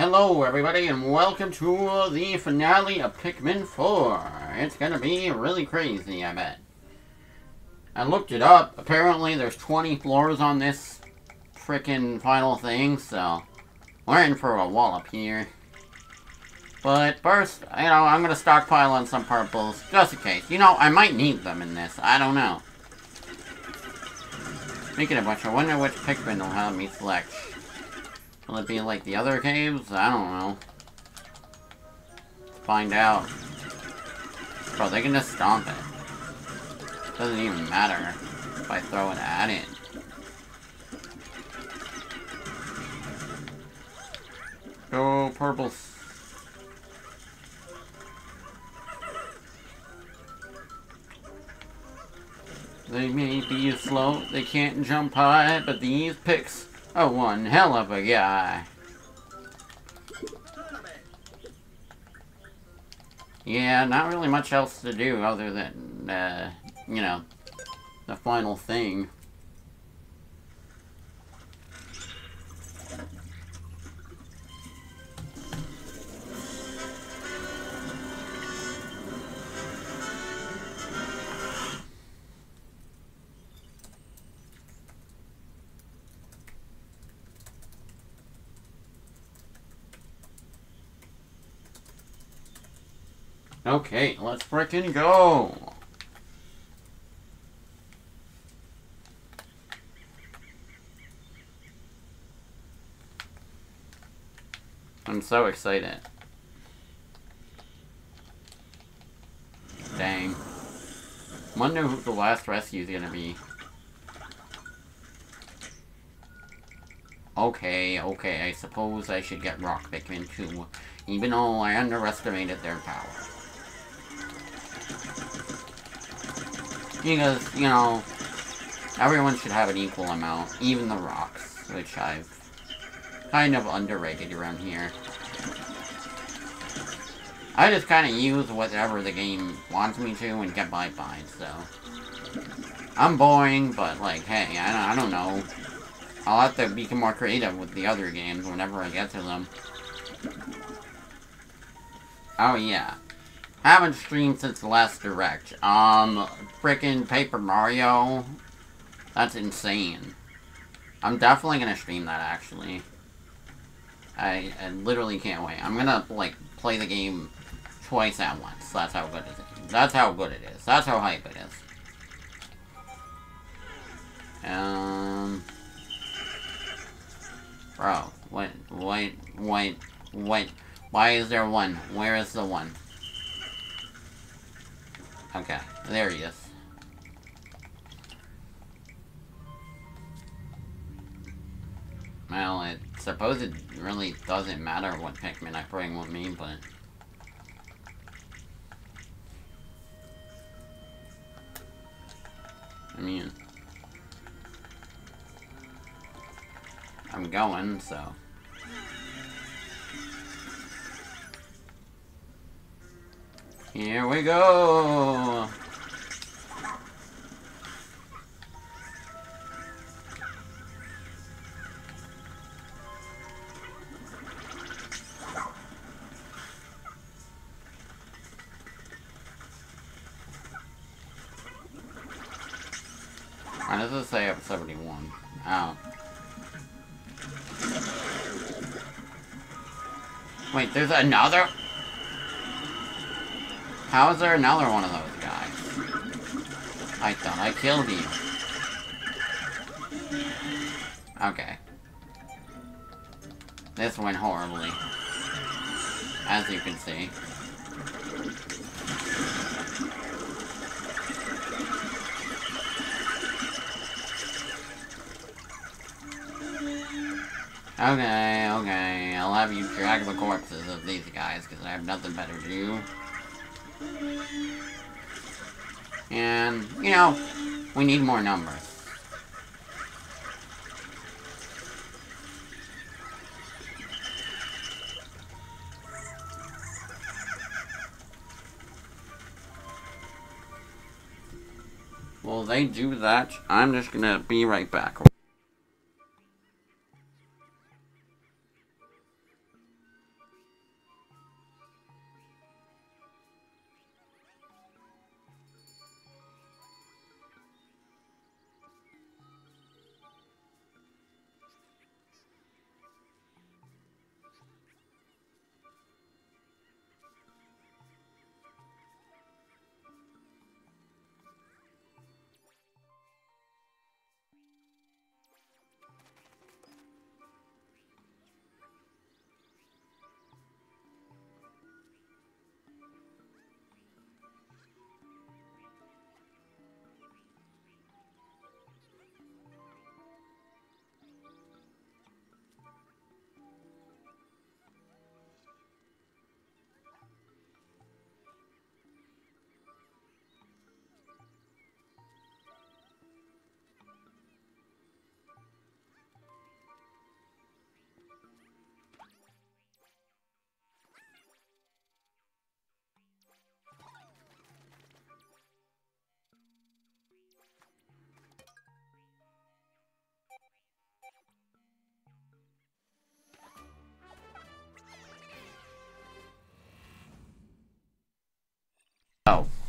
Hello everybody and welcome to the finale of Pikmin 4. It's gonna be really crazy, I bet. I looked it up. Apparently there's 20 floors on this freaking final thing, so we're in for a wallop here. But first, you know, I'm gonna stockpile on some purples, just in case. You know, I might need them in this. I don't know. Speaking of which, I wonder which Pikmin will have me select. Will it be like the other caves? I don't know. Find out. Bro, they can just stomp it. Doesn't even matter if I throw it at it. Go purple. They may be slow, they can't jump high, but these picks are one hell of a guy. Yeah, not really much else to do other than, uh, you know, the final thing. Okay, let's frickin' go! I'm so excited. Dang. Wonder who the last rescue is gonna be. Okay, okay, I suppose I should get Rock Pikmin too, even though I underestimated their power. Because, you know, everyone should have an equal amount, even the rocks, which I've kind of underrated around here. I just kind of use whatever the game wants me to and get by fine, so... I'm boring, but, like, hey, I I don't know. I'll have to become more creative with the other games whenever I get to them. Oh, yeah. Haven't streamed since the last Direct. Um, freaking Paper Mario. That's insane. I'm definitely gonna stream that, actually. I, I literally can't wait. I'm gonna, like, play the game twice at once. That's how good it is. That's how good it is. That's how hype it is. Um... Bro, wait, wait, wait, wait. Why is there one? Where is the one? Okay, there he is. Well, I suppose it really doesn't matter what Pikmin I bring with me, but... I mean... I'm going, so... Here we go! Why does it say up 71? Oh. Wait, there's another? How is there another one of those guys? I thought I killed you. Okay. This went horribly. As you can see. Okay, okay, I'll have you drag the corpses of these guys, because I have nothing better to do. And, you know, we need more numbers. Well, they do that. I'm just gonna be right back.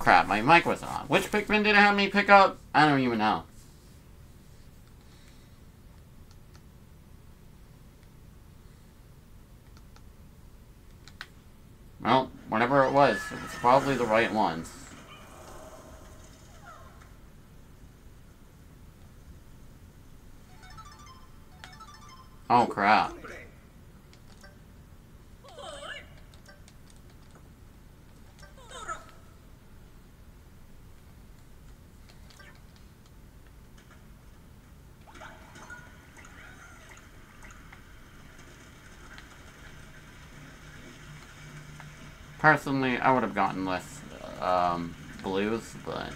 Crap, my mic was on. Which Pikmin did it have me pick up? I don't even know. Well, whatever it was, it was probably the right ones. Oh crap. Personally, I would have gotten less um, blues, but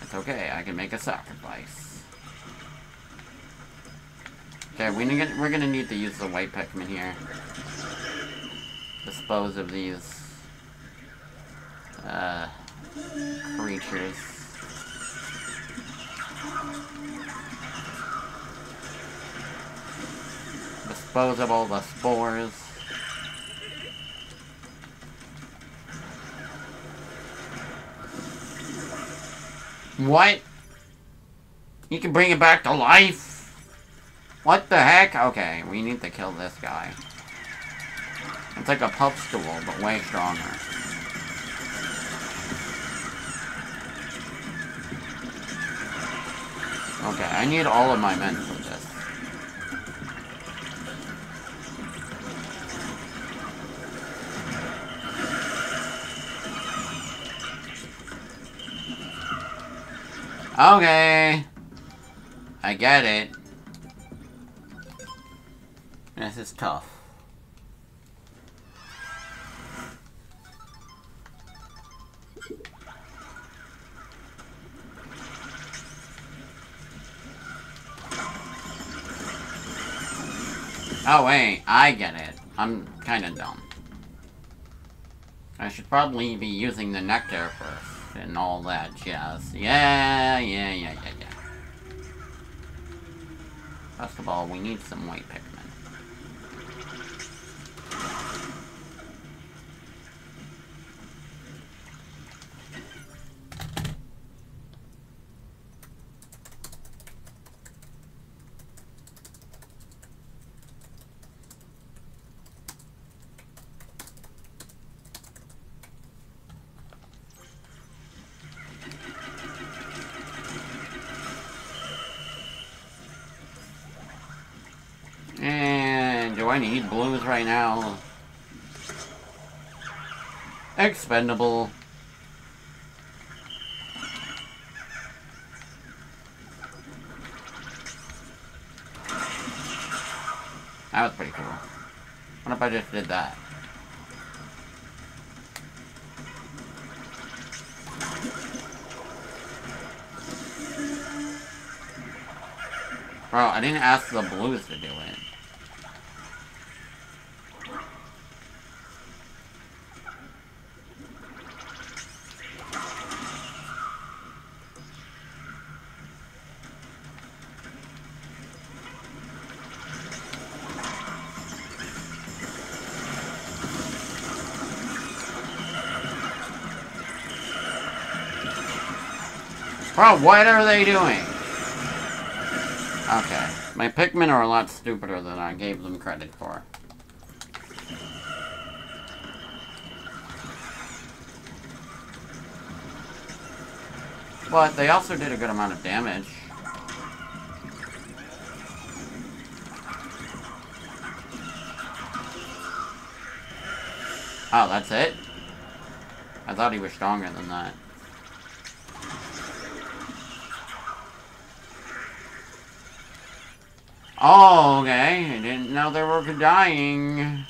it's okay. I can make a sacrifice. Okay, we need, we're gonna need to use the white Pikmin here. Dispose of these uh, creatures. Dispose of all the spores. What? You can bring it back to life? What the heck? Okay, we need to kill this guy. It's like a Puffstool, but way stronger. Okay, I need all of my men Okay. I get it. This is tough. Oh wait, I get it. I'm kinda dumb. I should probably be using the nectar first and all that jazz. Yeah, yeah, yeah, yeah, yeah. First of all, we need some white Pikmin. I need blues right now. Expendable. That was pretty cool. What if I just did that? Bro, I didn't ask the blues to do it. Bro, what are they doing? Okay. My Pikmin are a lot stupider than I gave them credit for. But they also did a good amount of damage. Oh, that's it? I thought he was stronger than that. Oh, okay. I didn't know they were dying.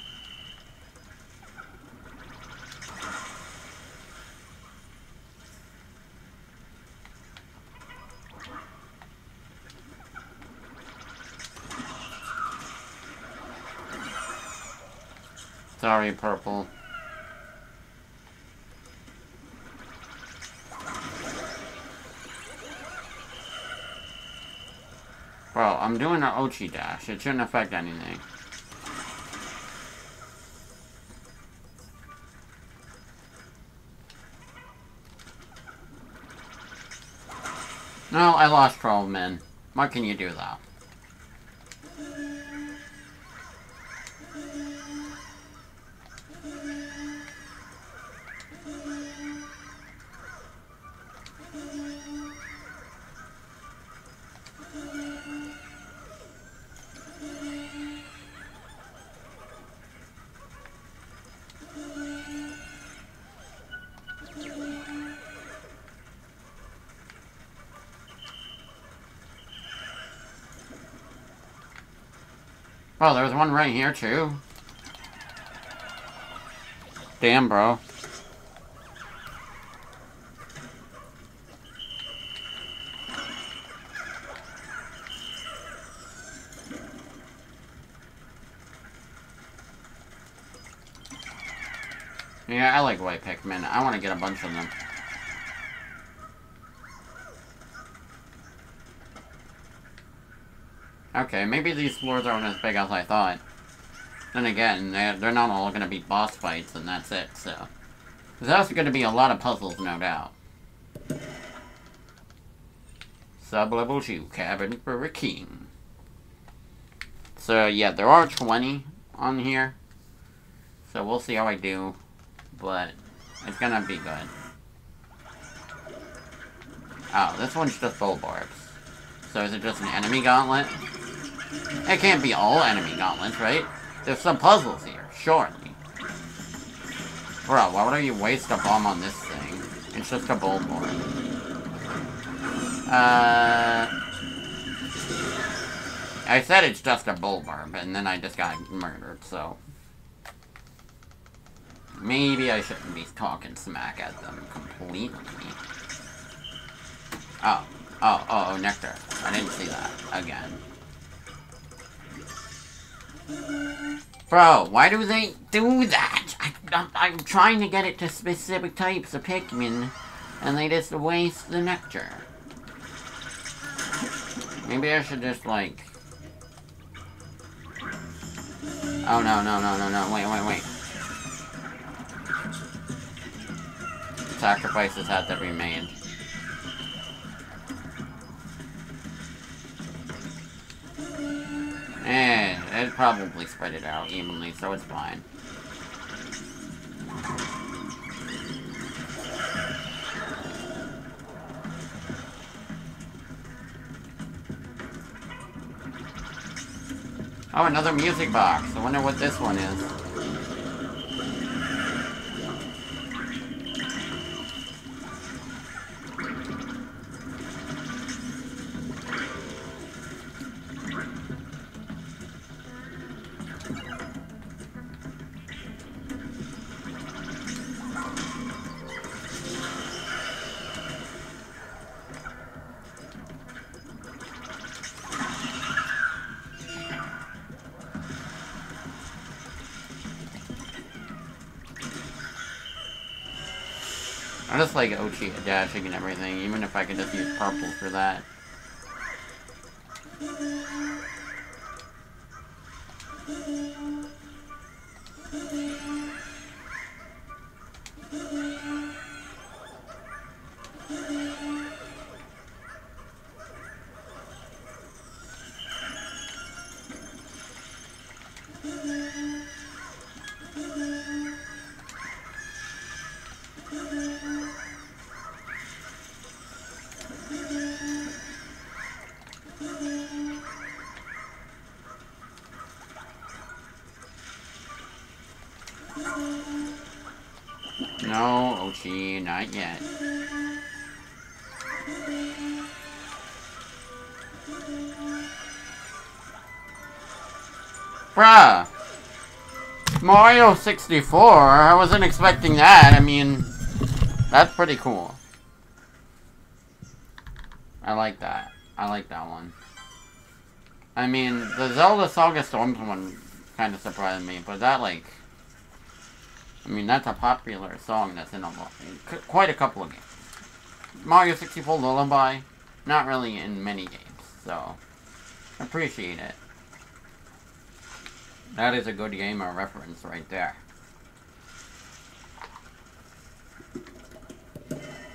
Sorry, Purple. I'm doing an Oatchi dash. It shouldn't affect anything. No, I lost 12 men. What can you do, though? Oh, there's one right here, too. Damn, bro. Yeah, I like white Pikmin. I want to get a bunch of them. Okay, maybe these floors aren't as big as I thought. Then again, they're, they're not all going to be boss fights, and that's it, so... There's also going to be a lot of puzzles, no doubt. Sub-level 2, Cavern for a King. So, yeah, there are 20 on here. So we'll see how I do. But, it's gonna be good. Oh, this one's just Bulborbs. So is it just an enemy gauntlet? It can't be all enemy gauntlets, right? There's some puzzles here, surely. Bro, why would you waste a bomb on this thing? It's just a Bulborb. Uh... I said it's just a Bulborb, and then I just got murdered, so... Maybe I shouldn't be talking smack at them completely. Oh. Oh, oh, oh, Nectar. I didn't see that. Again. Bro, why do they do that? I, am trying to get it to specific types of Pikmin, and they just waste the nectar. Maybe I should just, like... Oh, no, no, no, no, no, wait, wait, wait. Sacrifices had to be made. Eh, it probably spread it out evenly, so it's fine. Oh, another music box. I wonder what this one is. Just like and everything, even if I could just use purple for that. Not yet. Bruh! Mario 64? I wasn't expecting that. I mean, that's pretty cool. I like that. I like that one. I mean, the Zelda Song of Storms one kind of surprised me, but that, like, I mean, that's a popular song that's in, a, in quite a couple of games. Mario 64 Lullaby, not really in many games, so appreciate it. That is a good gamer reference right there.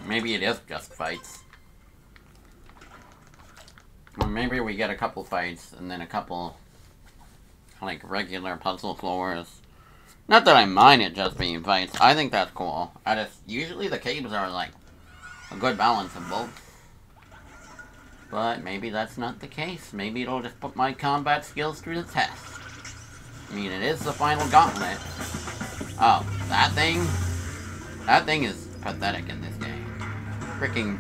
Maybe it is just fights. Or maybe we get a couple fights and then a couple like regular puzzle floors. Not that I mind it just being fights. I think that's cool. I just usually the caves are like a good balance of both. But maybe that's not the case. Maybe it'll just put my combat skills through the test. I mean, it is the final gauntlet. Oh, that thing? That thing is pathetic in this game. Freaking...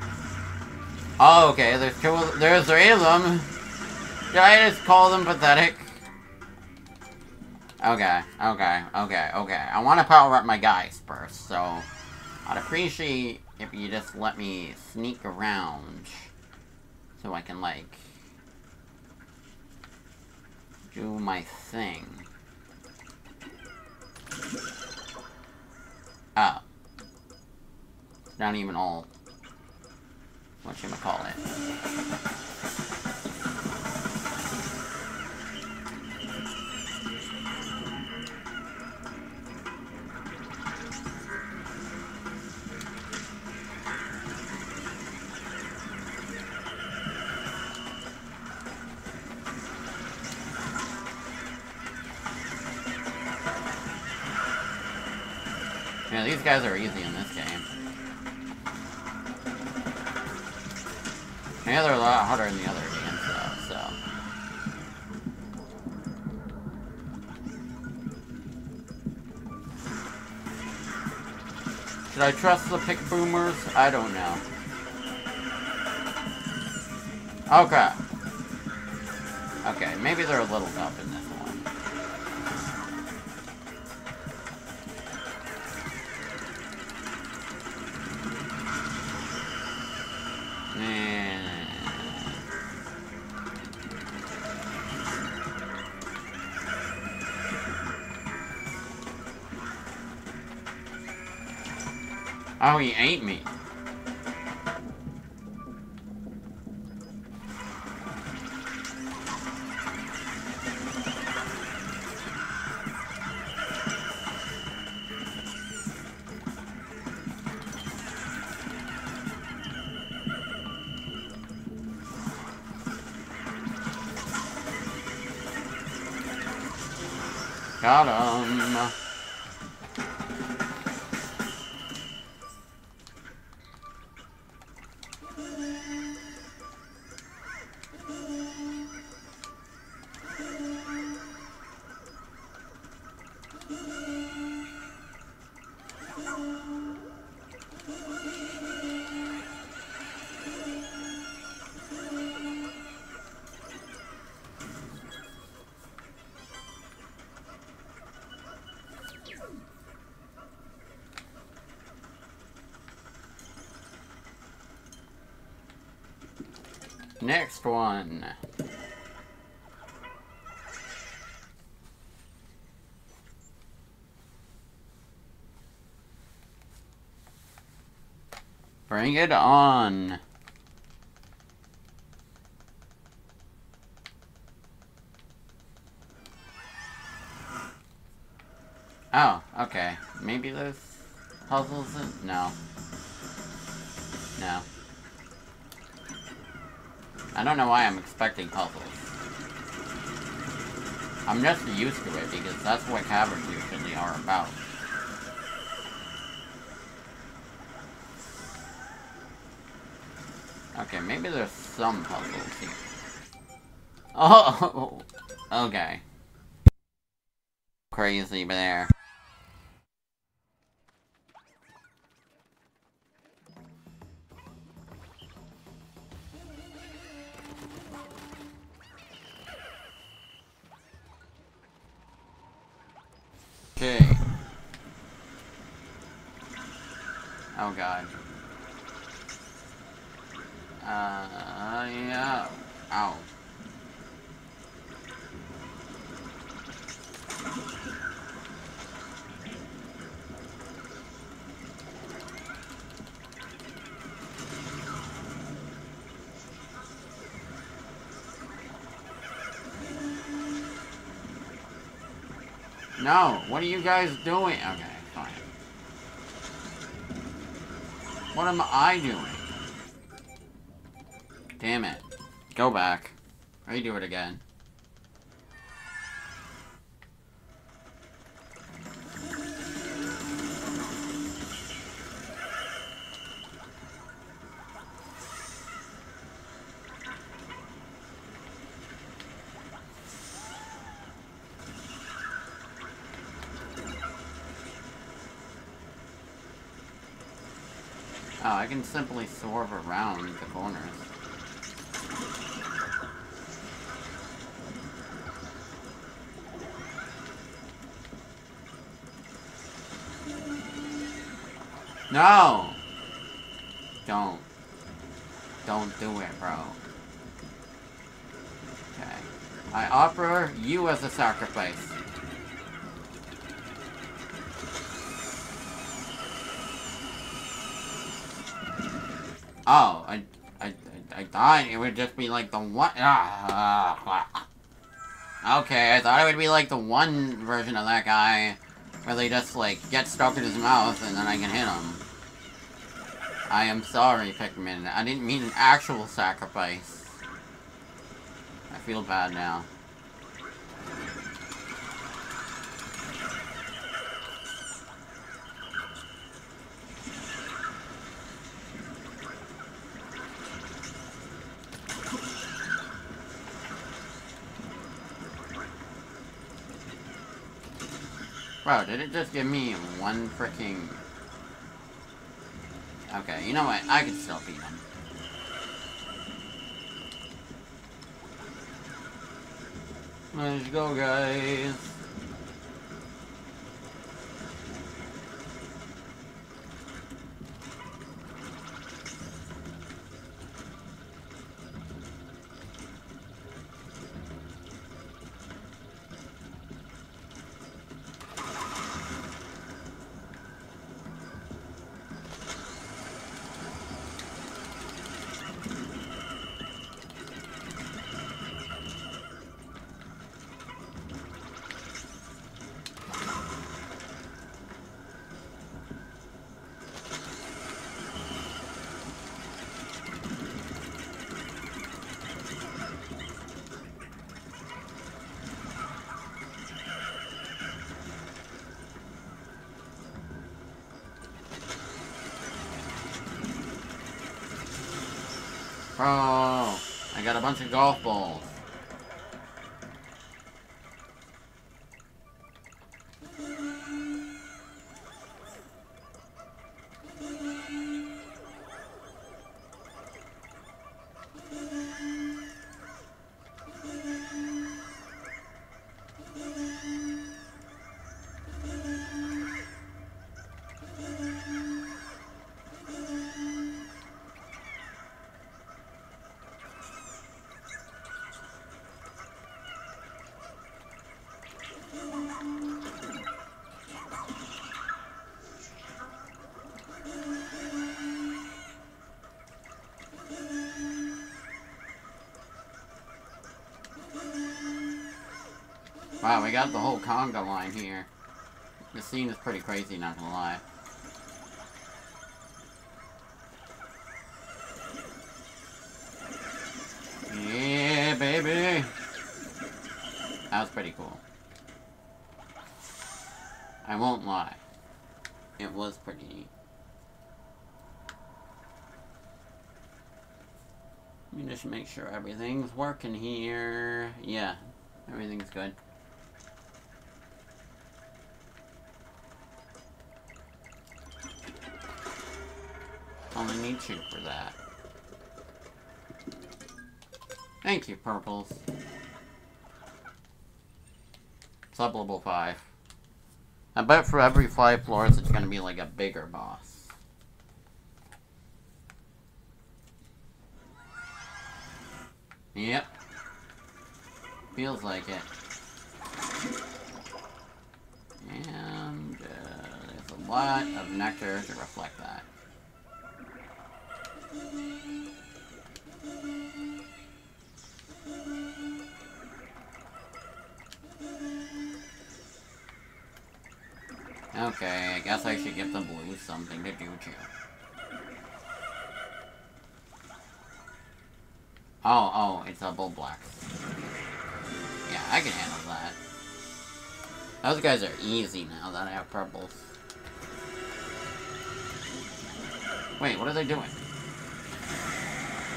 Oh, okay, there's two of, there's three of them. Did I just call them pathetic? Okay, okay, okay, okay. I want to power up my guys first, so... I'd appreciate if you just let me sneak around. So I can, like... Do my thing. Oh. It's not even all... What these guys are easy in this game. Yeah, they're a lot harder in the other games, though, so... Should I trust the pick boomers? I don't know. Okay. Okay, maybe they're a little dumb Oh, he ate me. Got Next one. Bring it on. Oh, okay. Maybe there's puzzles in... No. No. I don't know why I'm expecting puzzles. I'm just used to it because that's what caverns usually are about. Okay, maybe there's some puzzles here. Oh, okay. Crazy there. Oh god. Uh, yeah. Ow. No, what are you guys doing? Okay, fine. What am I doing? Damn it. Go back. Redo it again. Simply swerve around the corners. No! Don't. Don't do it, bro. Okay. I offer you as a sacrifice. Oh, I, I, I thought it would just be like the one. Ah, okay, I thought it would be like the one version of that guy where they just like get stuck in his mouth and then I can hit him. I am sorry, Pikmin. I didn't mean an actual sacrifice. I feel bad now. Bro, did it just give me one freaking... Okay, you know what? I can still beat him. Let's go, guys. Bro, Of golf balls. We got the whole conga line here. The scene is pretty crazy, not gonna lie. Yeah, baby! That was pretty cool. I won't lie. It was pretty neat. Let me just make sure everything's working here. Yeah, everything's good. Only need two for that. Thank you, purples. Sub level 5. I bet for every 5 floors it's gonna be like a bigger boss. Yep. Feels like it. And uh, there's a lot of nectar to reflect that. Okay, I guess I should give the blues something to do too. Oh, oh, it's a black Yeah, I can handle that. Those guys are easy now that I have purples. Wait, what are they doing?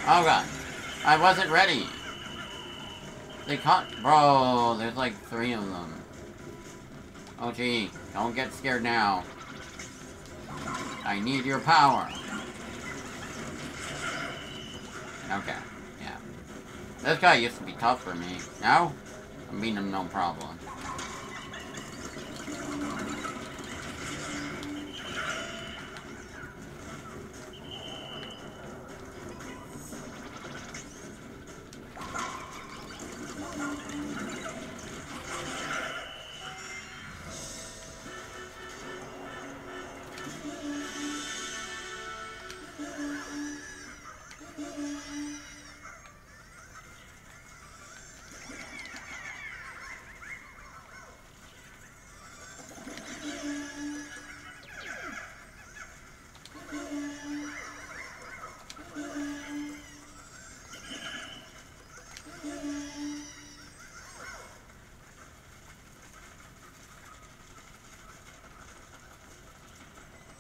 Oh god. I wasn't ready. They caught- Bro, there's like three of them. Oh gee, don't get scared now. I need your power. Okay, yeah. This guy used to be tough for me. Now, I'm beating him no problem.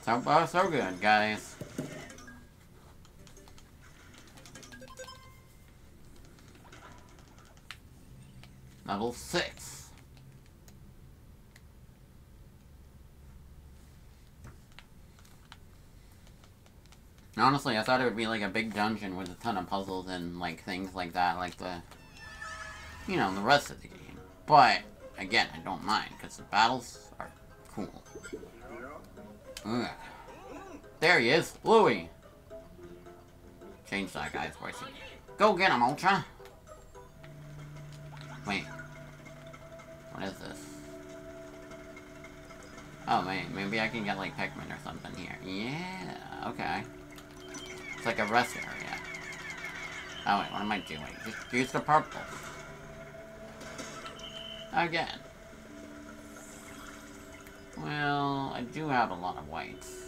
So far, so good, guys. Level 6. Honestly, I thought it would be like a big dungeon with a ton of puzzles and like things like that, like the, you know, the rest of the game. But, again, I don't mind, because the battles are cool. There he is, Louie. Change that guy's voice. Go get him, Ultra. Wait. What is this? Oh, wait, maybe I can get, like, Pikmin or something here. Yeah, okay. It's like a rest area. Oh, wait, what am I doing? Just use the purple. Again. Well, I do have a lot of whites.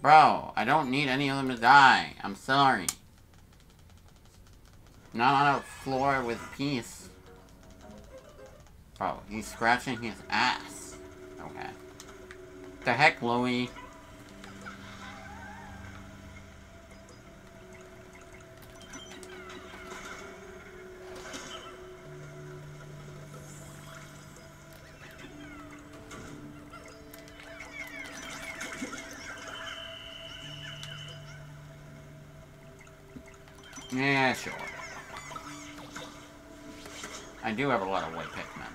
Bro, I don't need any of them to die. I'm sorry. Not on a floor with peace. Oh, he's scratching his ass. Okay. The heck, Louie? Yeah, sure. I do have a lot of white Pikmin.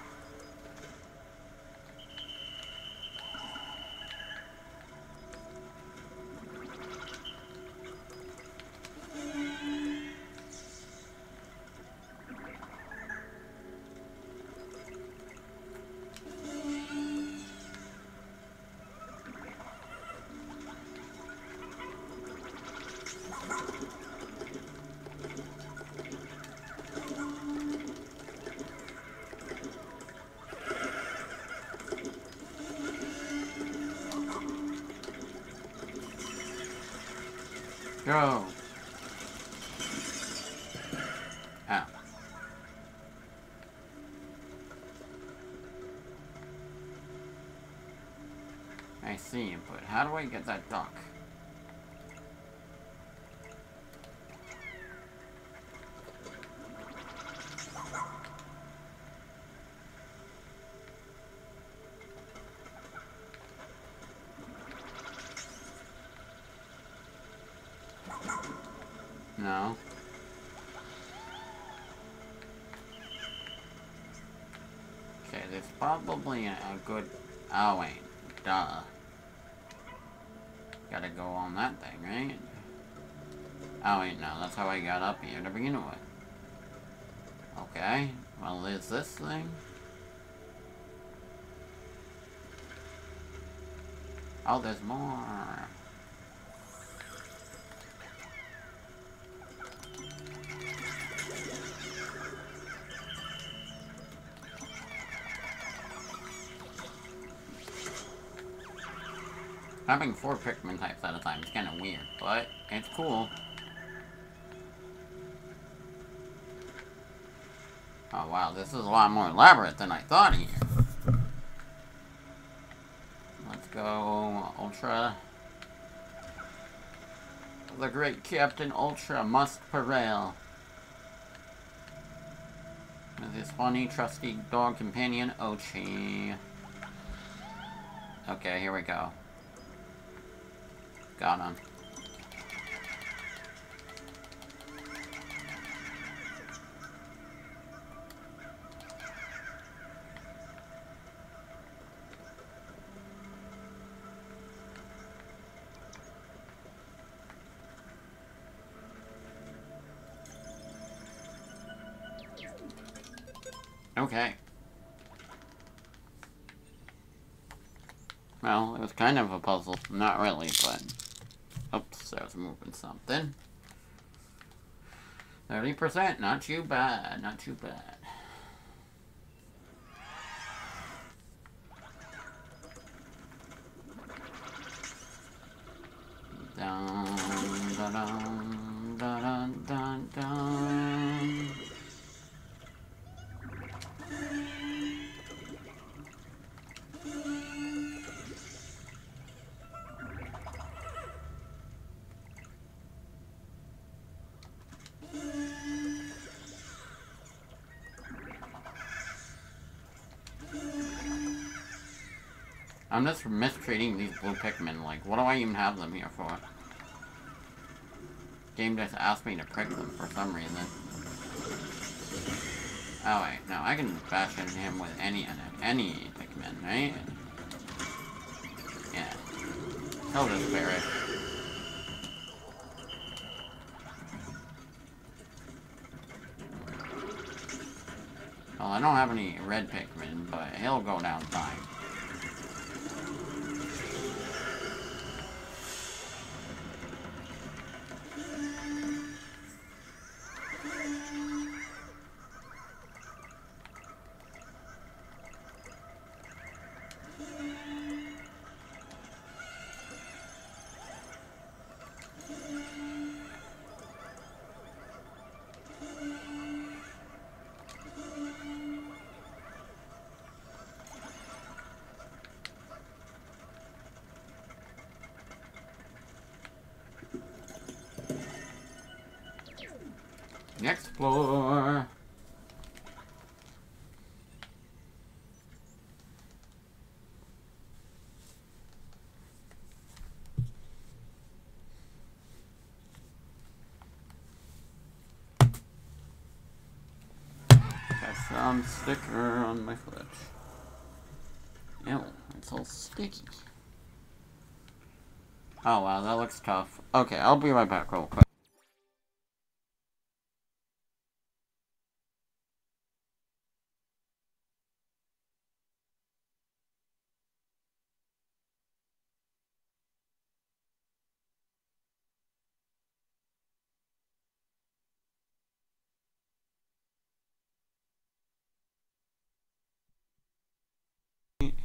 I get that duck? No. Okay, there's probably a, good... Oh, wait. Duh. Gotta go on that thing, right? Oh, wait, no. That's how I got up here to begin with. Okay. Well, there's this thing. Oh, there's more. Having four Pikmin types at a time is kind of weird, but it's cool. Oh wow, this is a lot more elaborate than I thought here. Let's go Ultra. The great Captain Ultra must prevail. With his funny, trusty dog companion, Oatchi. Okay, here we go. Got him. Okay. Well, it was kind of a puzzle. Not really, but... Moving something. 30%, not too bad, not too bad. I'm just mistreating these blue Pikmin. Like, what do I even have them here for? Game just asked me to prick them for some reason. Oh wait, no, I can fashion him with any any Pikmin, right? Yeah. He'll just perish. Well, I don't have any red Pikmin, but he'll go down fine. Some sticker on my foot. Ew, it's all sticky. Oh wow, that looks tough. Okay, I'll be right back real quick.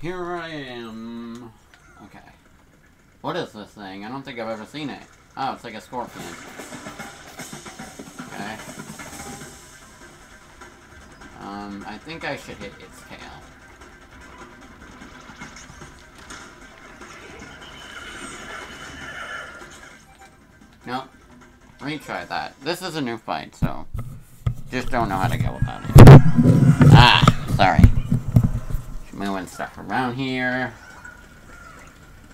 Here I am. Okay. What is this thing? I don't think I've ever seen it. A scorpion. Okay. Um, I think I should hit its tail. Nope. Retry that. This is a new fight, so... Just don't know how to go about it. Ah! Sorry moving stuff around here.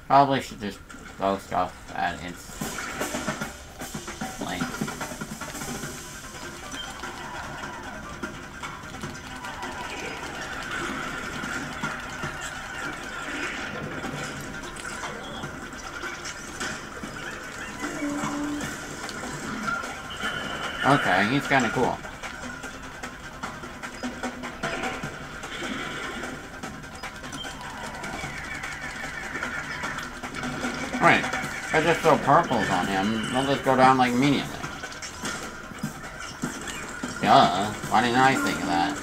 Probably should just throw stuff at its Okay, he's kinda cool. Right. I just throw purples on him, they'll just go down like immediately. Duh. Why didn't I think of that?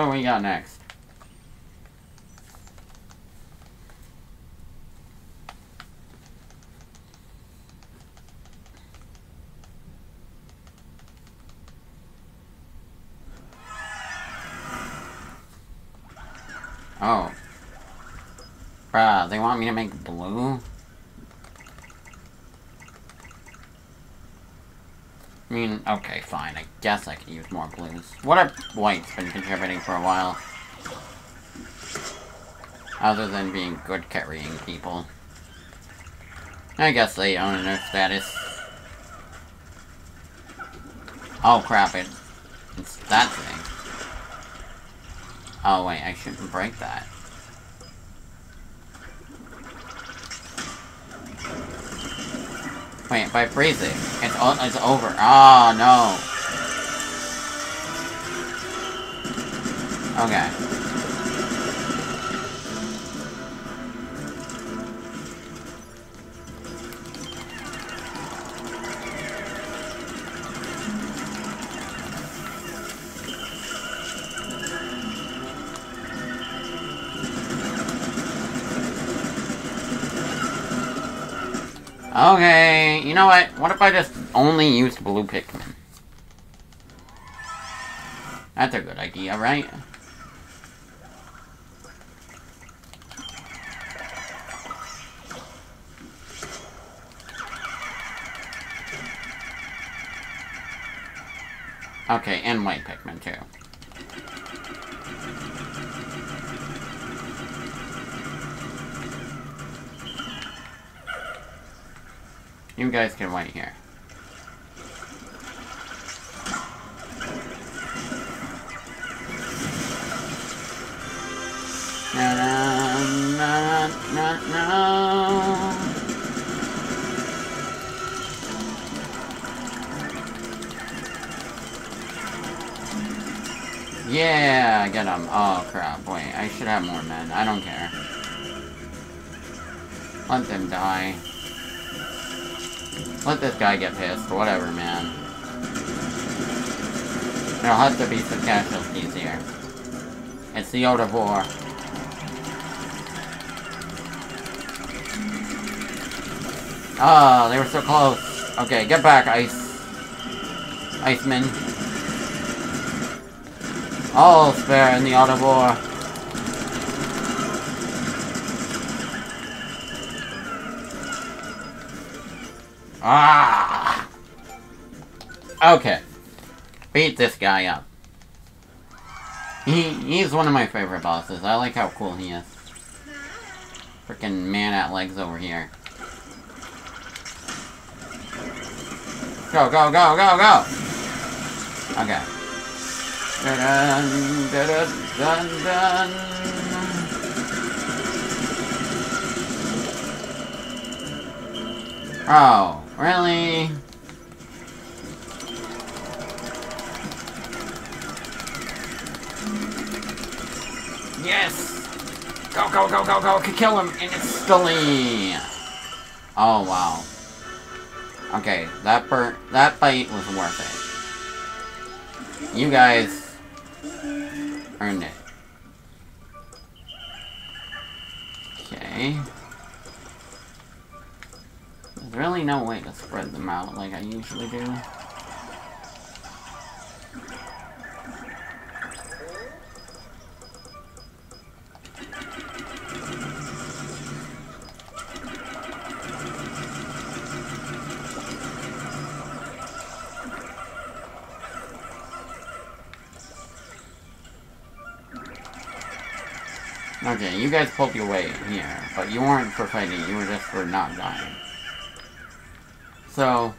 What we got next? Oh. Bruh, they want me to make blue? I mean, okay, fine. I guess I could use more blues. What have whites been contributing for a while? Other than being good carrying people. I guess they own their status. Oh crap, it, it's that thing. Oh wait, I shouldn't break that. Wait, freeze it, it's, it's over. Oh, no. Okay. Okay, you know what? What if I just only used blue Pikmin? That's a good idea, right? Okay, and white Pikmin too. You guys can wait here. Na na na na na. Yeah, get him. Oh crap, wait, I should have more men. I don't care. Let them die. Let this guy get pissed. Whatever, man. There'll have to be some casualties here. It's the Art of War. Oh, they were so close. Okay, get back, Ice. Iceman. All fair in the Art of War. Ah! Okay. Beat this guy up. He, he's one of my favorite bosses. I like how cool he is. Freaking Man-at-Legs over here. Go, go, go, go, go! Okay. Dun, dun, dun, dun. Oh, really? Yes! Go, go, go, go, go! Kill him instantly! Oh, wow. Okay, that burnt, that fight was worth it. You guys Okay. There's really no way to spread them out like I usually do. you guys pulled your weight here, but you weren't for fighting, you were just for not dying. So...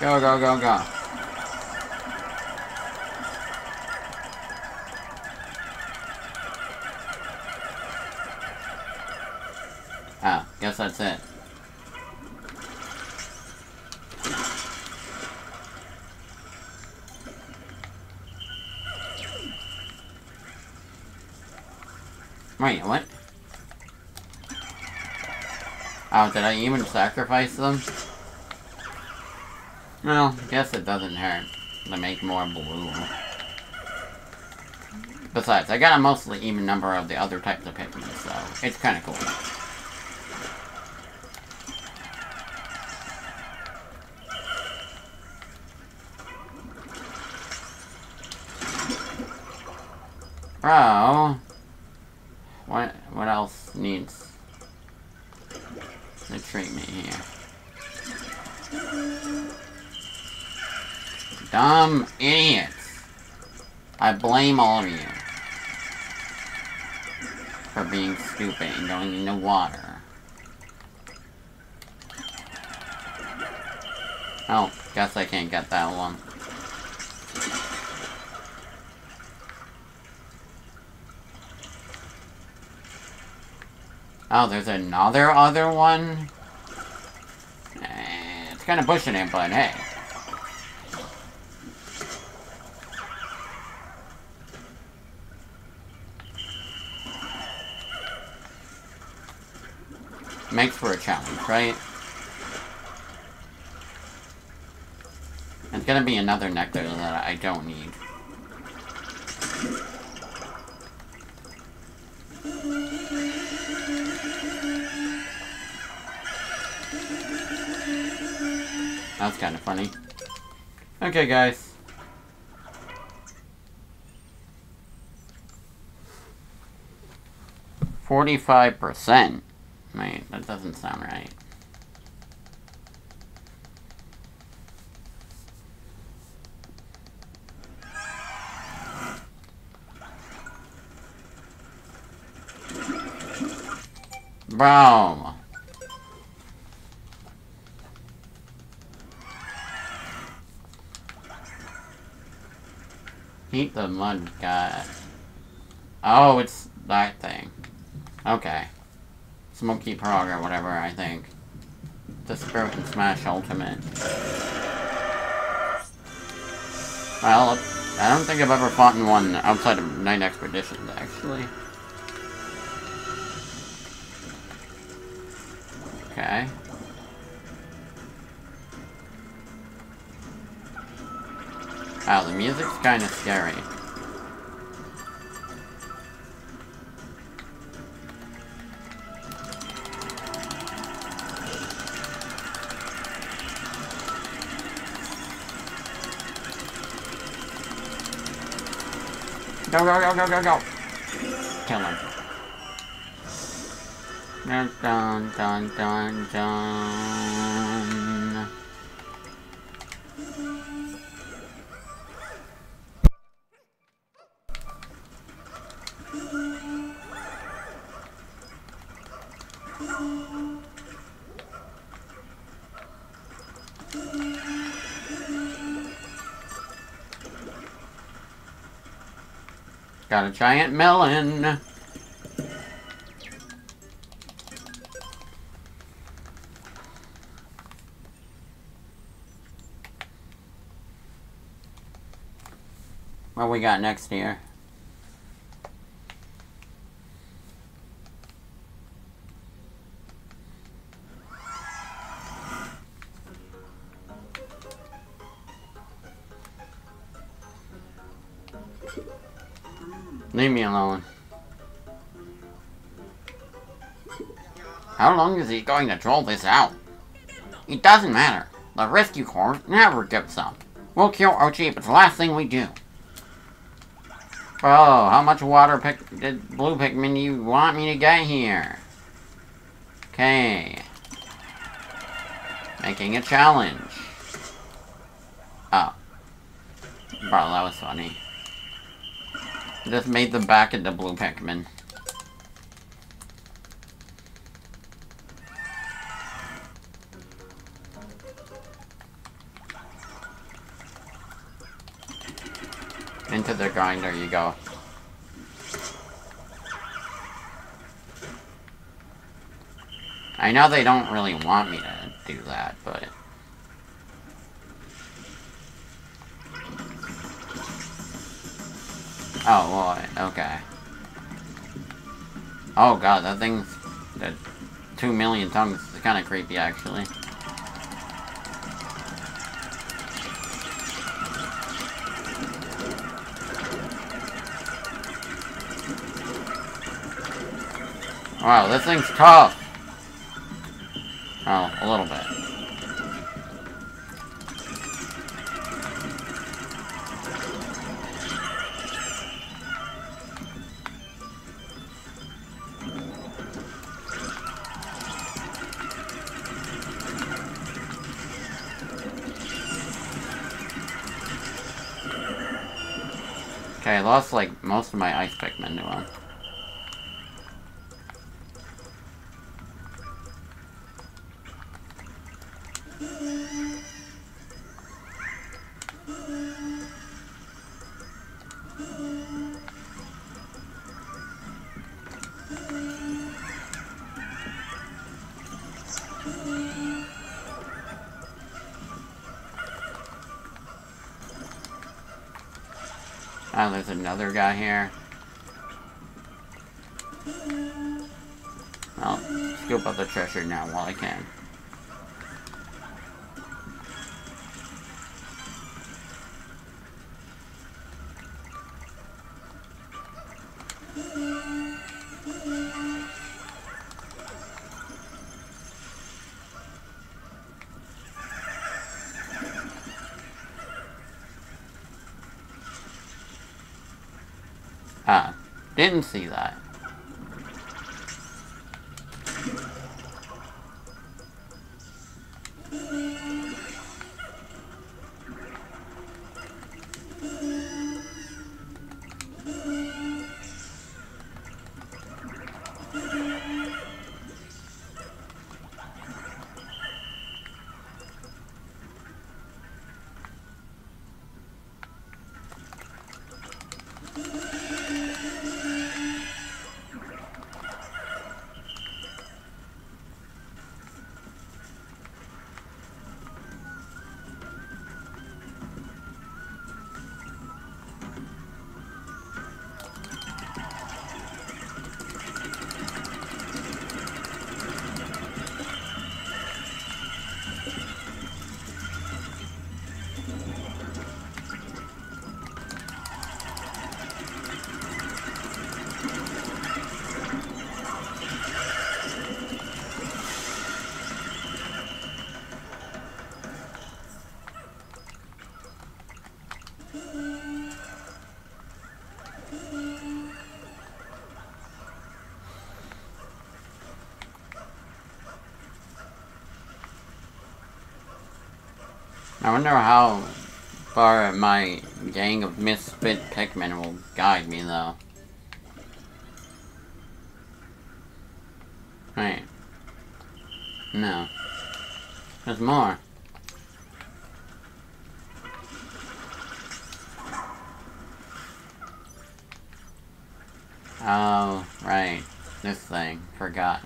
Go, go, go, go. Wait, what? Oh, did I even sacrifice them? Well, guess it doesn't hurt to make more blue. Besides, I got a mostly even number of the other types of Pikmin, so it's kind of cool. Bro, what what else needs the treatment here? Dumb idiots! I blame all of you for being stupid and going into water. Oh, guess I can't get that one. Oh, there's another other one? Eh, it's kind of pushing it, but hey. Makes for a challenge, right? It's gonna be another nectar that I don't need. That's kind of funny. Okay, guys. Forty-five percent. Doesn't sound right. Bro. Heat the mud guy. Oh, it's that thing. Okay. Smoky Progg or whatever, I think. The Spirit Smash Ultimate. Well, I don't think I've ever fought in one outside of Night Expeditions, actually. Okay. Wow, the music's kinda scary. Go, go, go, go, go, go! Kill him. Dun, dun, dun, dun. Got a giant melon. What we got next here? How long is he going to troll this out? It doesn't matter. The rescue corps never gives up. We'll kill Oatchi if it's the last thing we do. Oh, how much water pick did blue Pikmin do you want me to get here? Okay. Making a challenge. Oh. Bro, that was funny. Just made them back into blue Pikmin. Into the grinder you go. I know they don't really want me to do that, but... Oh, well, okay. Oh god, that thing's... That two million tongues is kind of creepy, actually. Wow, this thing's tough. Oh, a little bit. I lost like most of my ice Pikmin to him. Another guy here. I'll scoop up the treasure now while I can. Didn't see that. Wonder how far my gang of misfit Pikmin will guide me, though. Right. No. There's more. Oh, right. This thing. Forgot.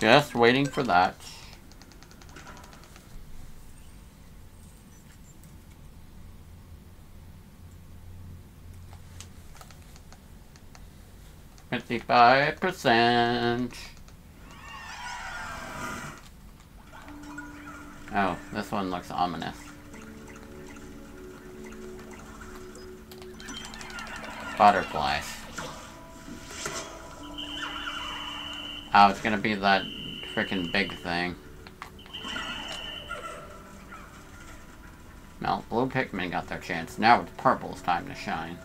Just waiting for that. Fifty-five percent. Oh, this one looks ominous. Butterflies. Oh, it's gonna be that freaking big thing. Well, blue Pikmin got their chance. Now it's purple's time to shine.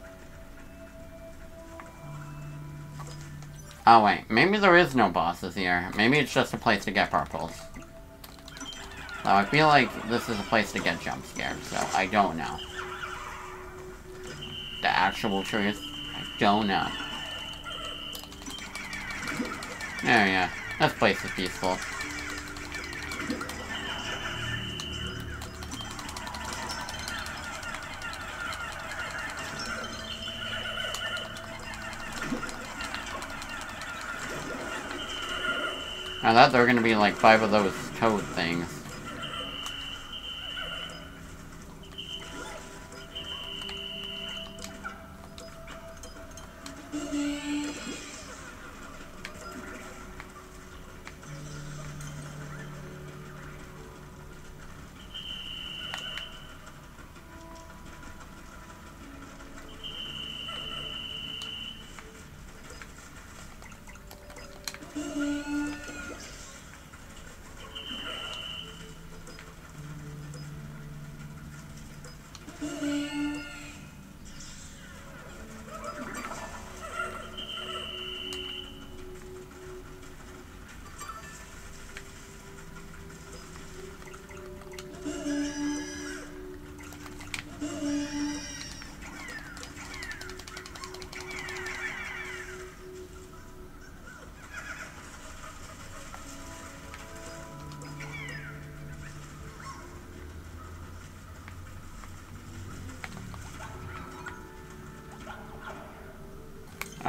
Oh wait, maybe there is no bosses here. Maybe it's just a place to get purples. Though I feel like this is a place to get jump scared, so I don't know. The actual truth, I don't know. Yeah. This place is peaceful. I thought there were gonna be like five of those toad things.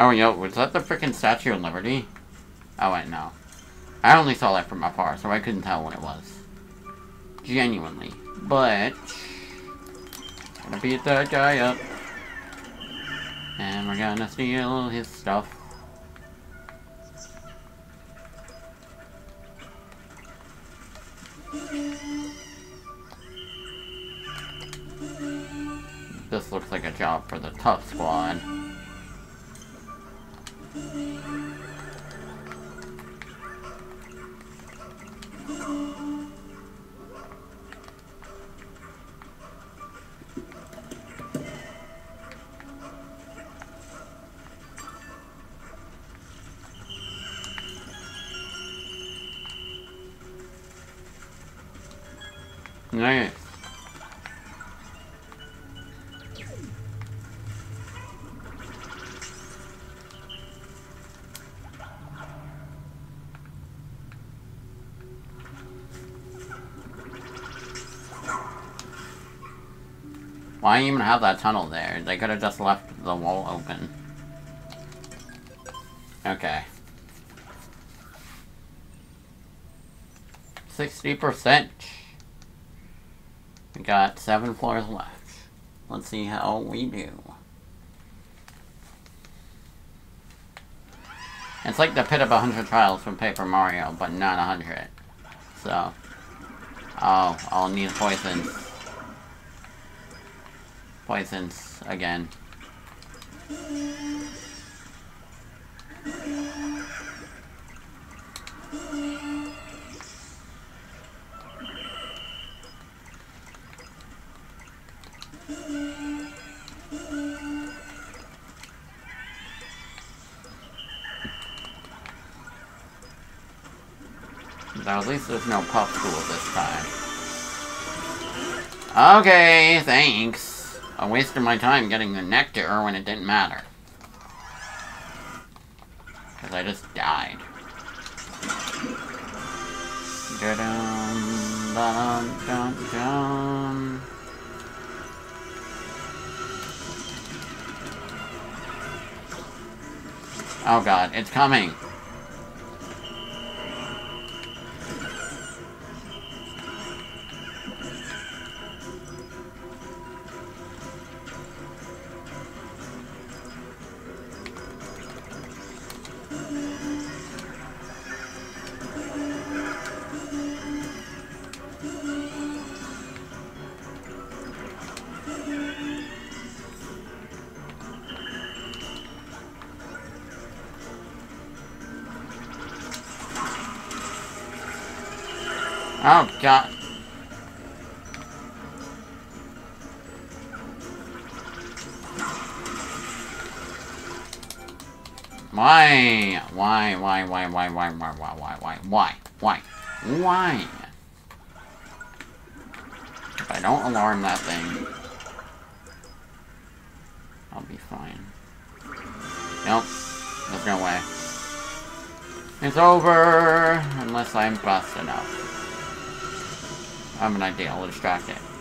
Oh, yo, was that the freaking Statue of Liberty? Oh, wait, no. I only saw that from afar, so I couldn't tell what it was. Genuinely. But... Gonna beat that guy up. And we're gonna steal his stuff. This looks like a job for the tough squad. Why even have that tunnel there? They could have just left the wall open. Okay. 60%. We got seven floors left. Let's see how we do. It's like the pit of a hundred trials from Paper Mario, but not a hundred. So, oh, I'll need poison. Poisons again. Though at least there's no Puffstool this time. Okay, thanks. I wasted my time getting the nectar when it didn't matter. Because I just died. Dun dun dun dun. Oh god, it's coming. Oh, God. Why? Why, why, why, why, why, why, why, why, why, why, why, why? If I don't alarm that thing, I'll be fine. Nope, there's no way. It's over, unless I'm fast enough. I'm an idea. I'll ideology it.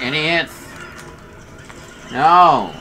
any ants. No.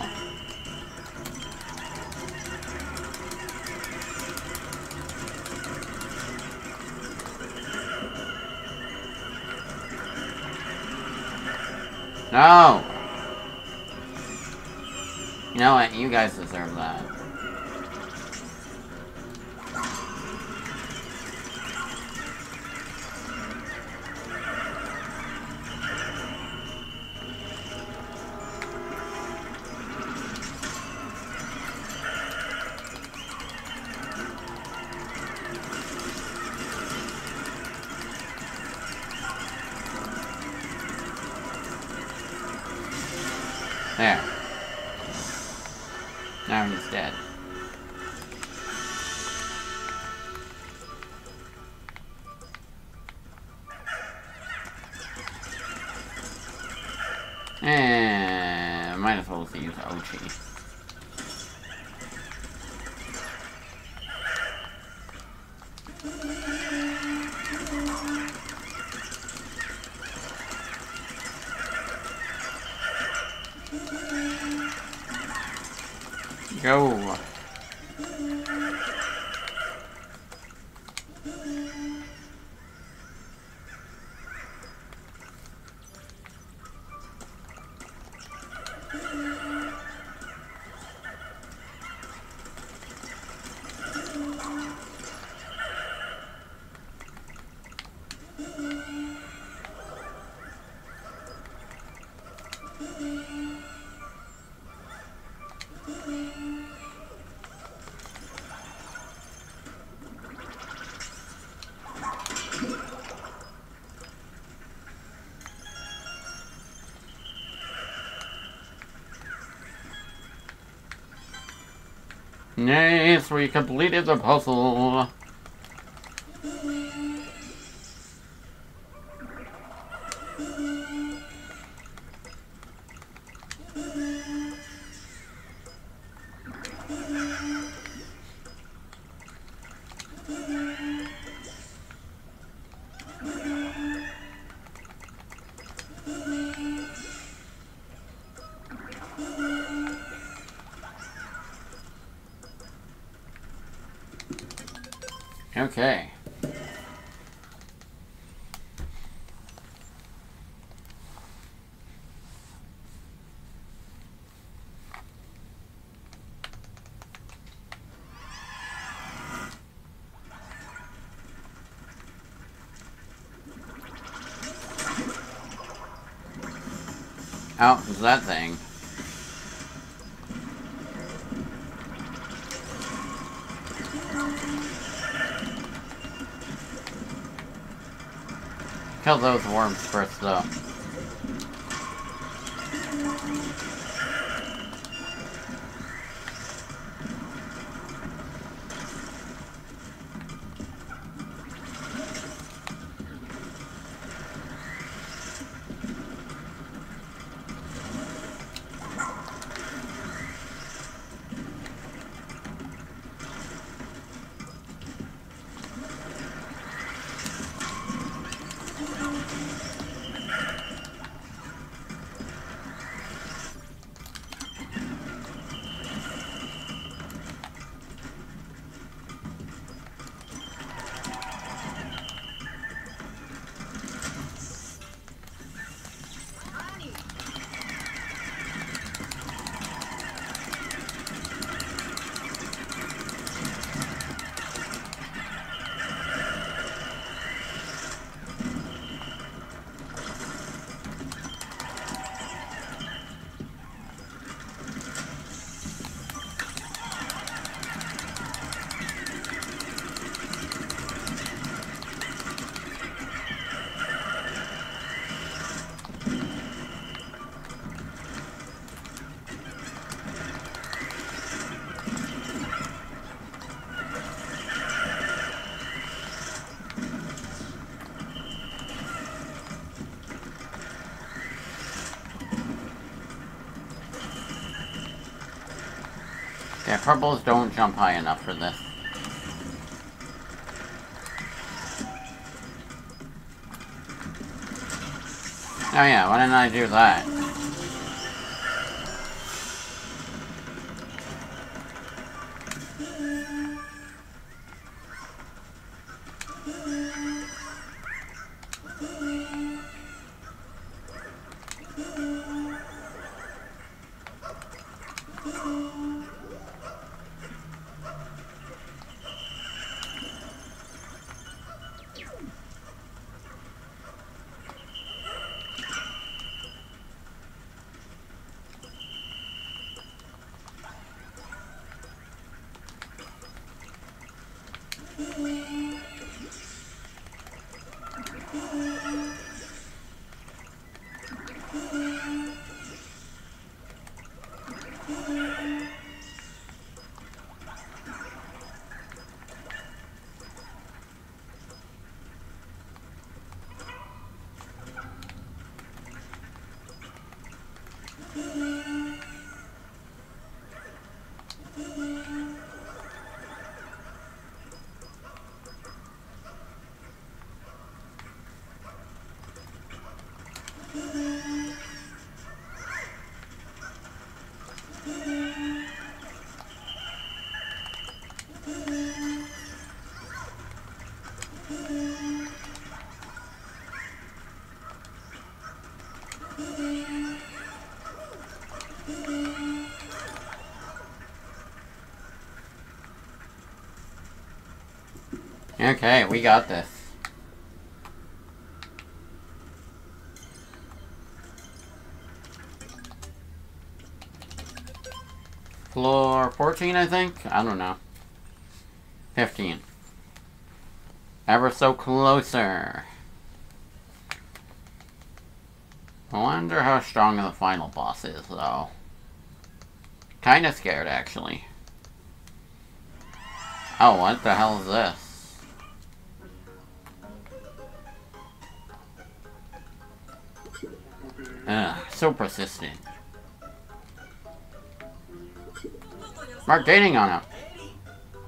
Nice, we completed the puzzle. Out oh, that thing. Kill those worms first, though. Purples don't jump high enough for this. Oh yeah, why didn't I do that? Okay, we got this. Floor 14, I think? I don't know. 15. Ever so closer. I wonder how strong the final boss is, though. Kinda scared, actually. Oh, what the hell is this? Ugh, so persistent. Mark dating on him.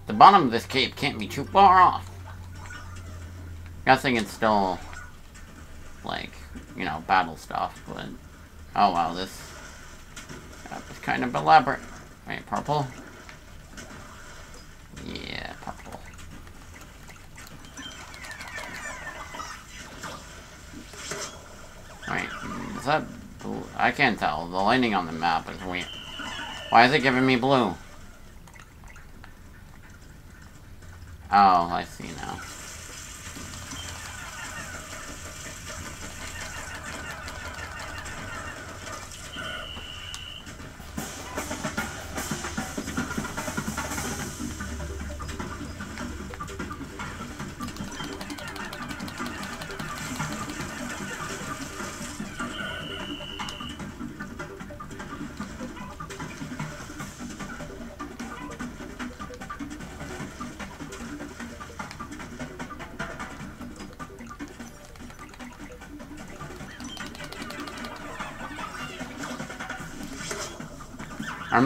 The bottom of this cave can't be too far off. Guessing it's still, like, you know, battle stuff, but... Oh wow, this... Was kind of elaborate. Wait, purple? Yeah, purple. Is that? I can't tell. The lighting on the map is weird. Why is it giving me blue? Oh, I see now.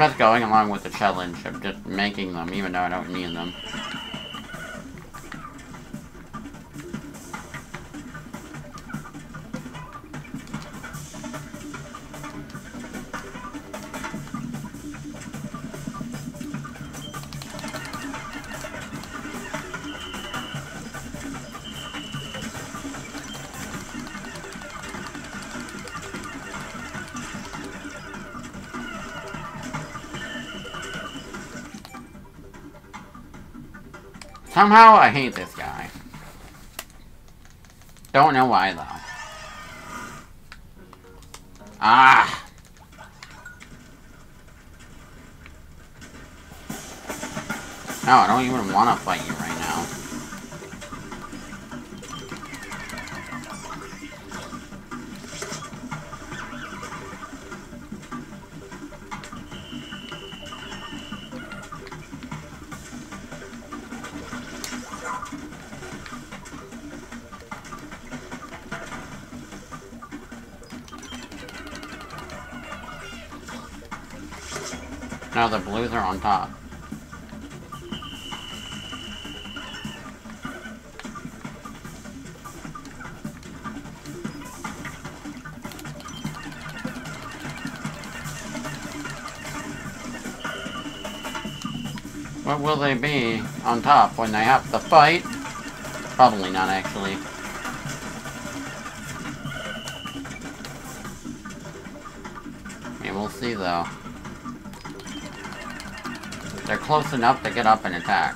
Just going along with the challenge of just making them, even though I don't need them. Somehow I hate this guy. Don't know why though. Ah! No, I don't even want to fight you right the blues are on top. What will they be on top when they have to fight? Probably not, actually. We'll see, though. Close enough to get up and attack,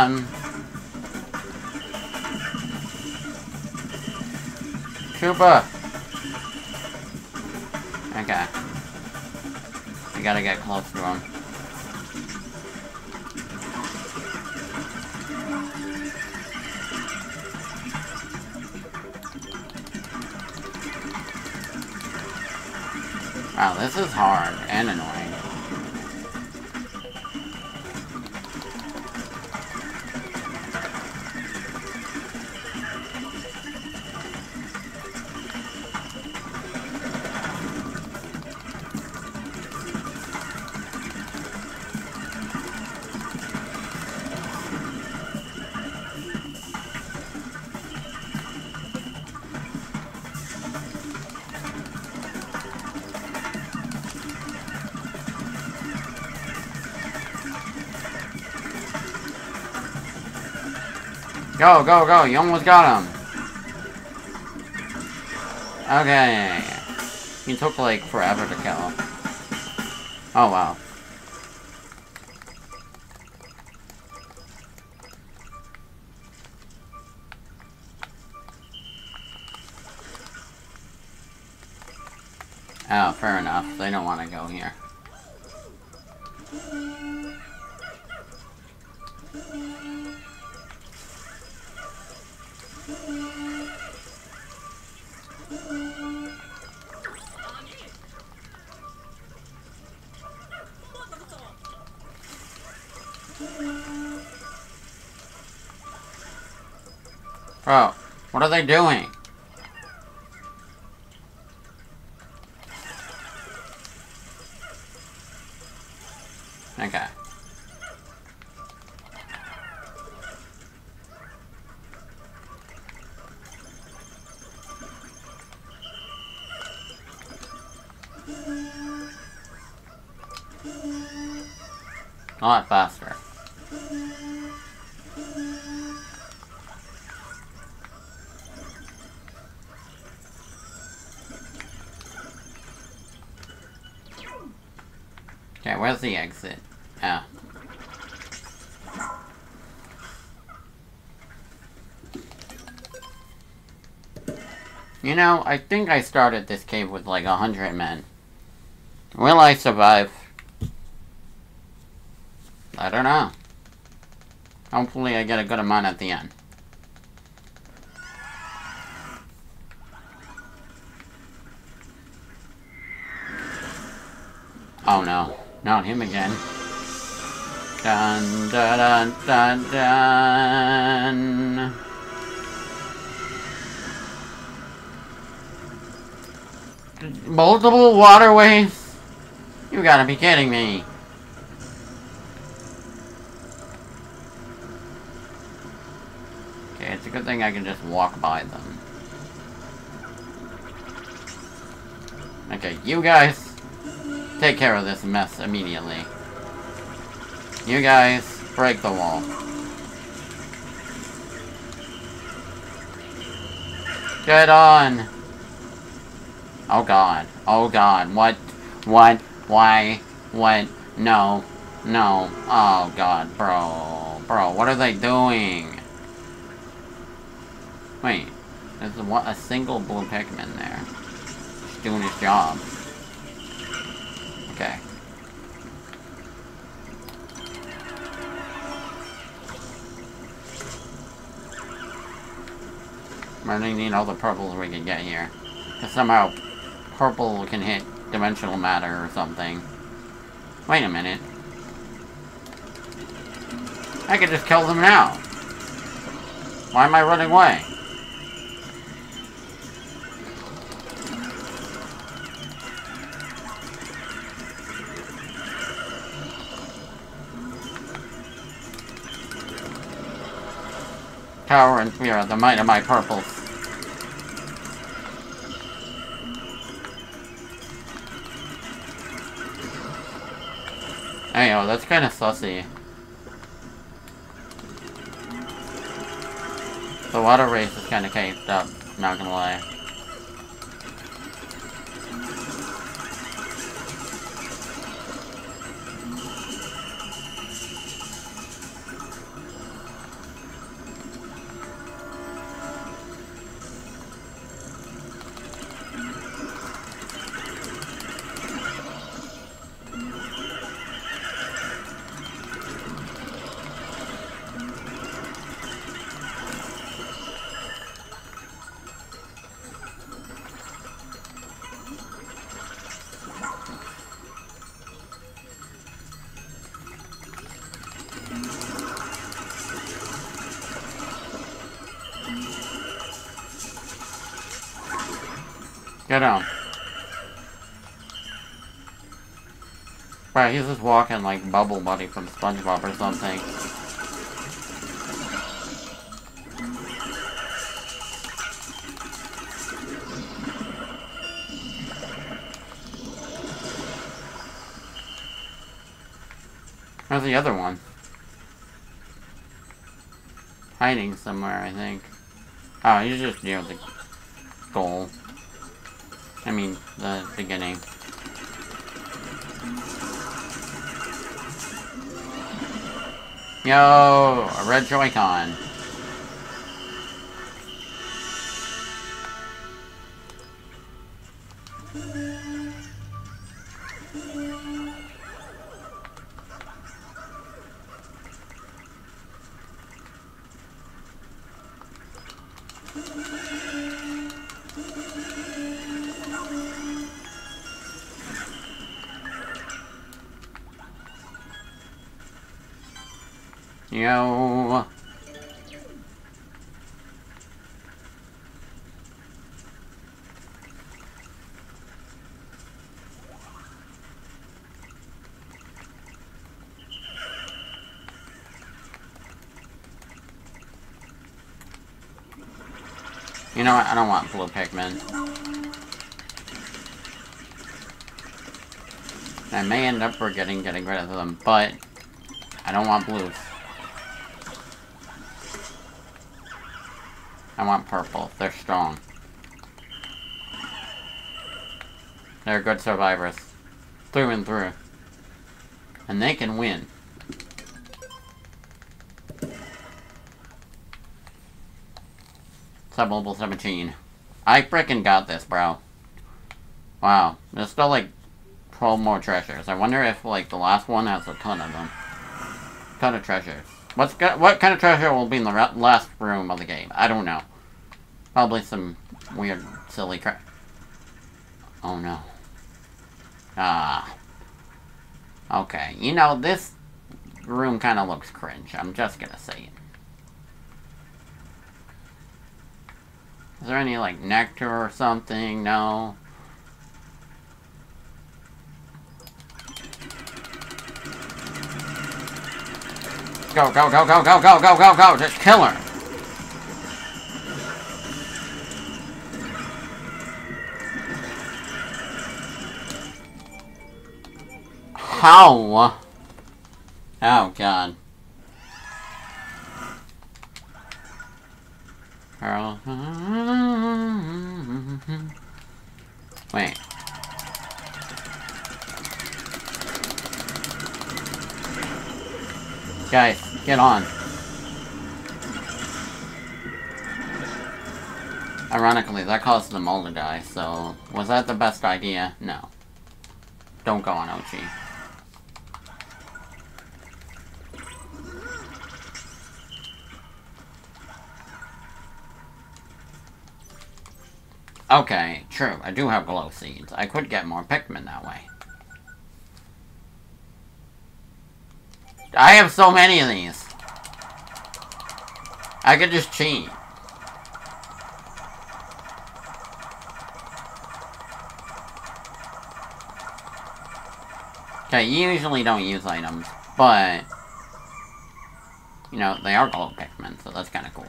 Um, them. Koopa! Okay. I gotta get close to him. Wow, this is hard and annoying. Go, go. You almost got him. Okay. He took, like, forever to kill. Oh, wow. Oh, fair enough. They don't want to go here. They doing? Where's the exit? Ah. You know, I think I started this cave with like a hundred men. Will I survive? I don't know. Hopefully I get a good amount at the end. Oh no, not him again. Dun dun dun dun dun. Multiple Waterwraiths? You gotta be kidding me. Okay, it's a good thing I can just walk by them. Okay, you guys, take care of this mess immediately. You guys, break the wall. Get on! Oh god. Oh god. What? What? Why? What? No. No. Oh god, bro. Bro, what are they doing? Wait. There's a, what, a single blue Pikmin there. Just doing his job. Okay. We're need all the purples we can get here. Cause somehow purple can hit dimensional matter or something. Wait a minute. I could just kill them now. Why am I running away? Power and fear, the might of my purples. That's kind of sussy. The Waterwraith's is kind of caved up, not gonna lie. He's just walking like Bubble Buddy from SpongeBob or something. Where's the other one? Hiding somewhere, I think. Oh, he's just near the goal. I mean, the beginning. Yo, a red Joy-Con. Yo. You know what? I don't want blue Pikmin. I may end up forgetting getting rid of them, but I don't want blues. I want purple. They're strong. They're good survivors. Through and through. And they can win. Sub-level 17. I frickin' got this, bro. Wow. There's still, like, 12 more treasures. I wonder if, like, the last one has a ton of them. Ton of treasures. What's what kind of treasure will be in the last room of the game? I don't know. Probably some weird, silly crap. Oh no. Ah. Okay. You know, this room kind of looks cringe. I'm just gonna say it. Is there any, like, nectar or something? No. Go, go, go, go, go, go, go, go, go! Just kill her! How? Oh, God. Wait. Guys, get on. Ironically, that caused them all to die, so... Was that the best idea? No. Don't go on Oatchi. Okay, true. I do have glow seeds. I could get more Pikmin that way. I have so many of these. I could just cheat. Okay, you usually don't use items, but... You know, they are glow Pikmin, so that's kind of cool.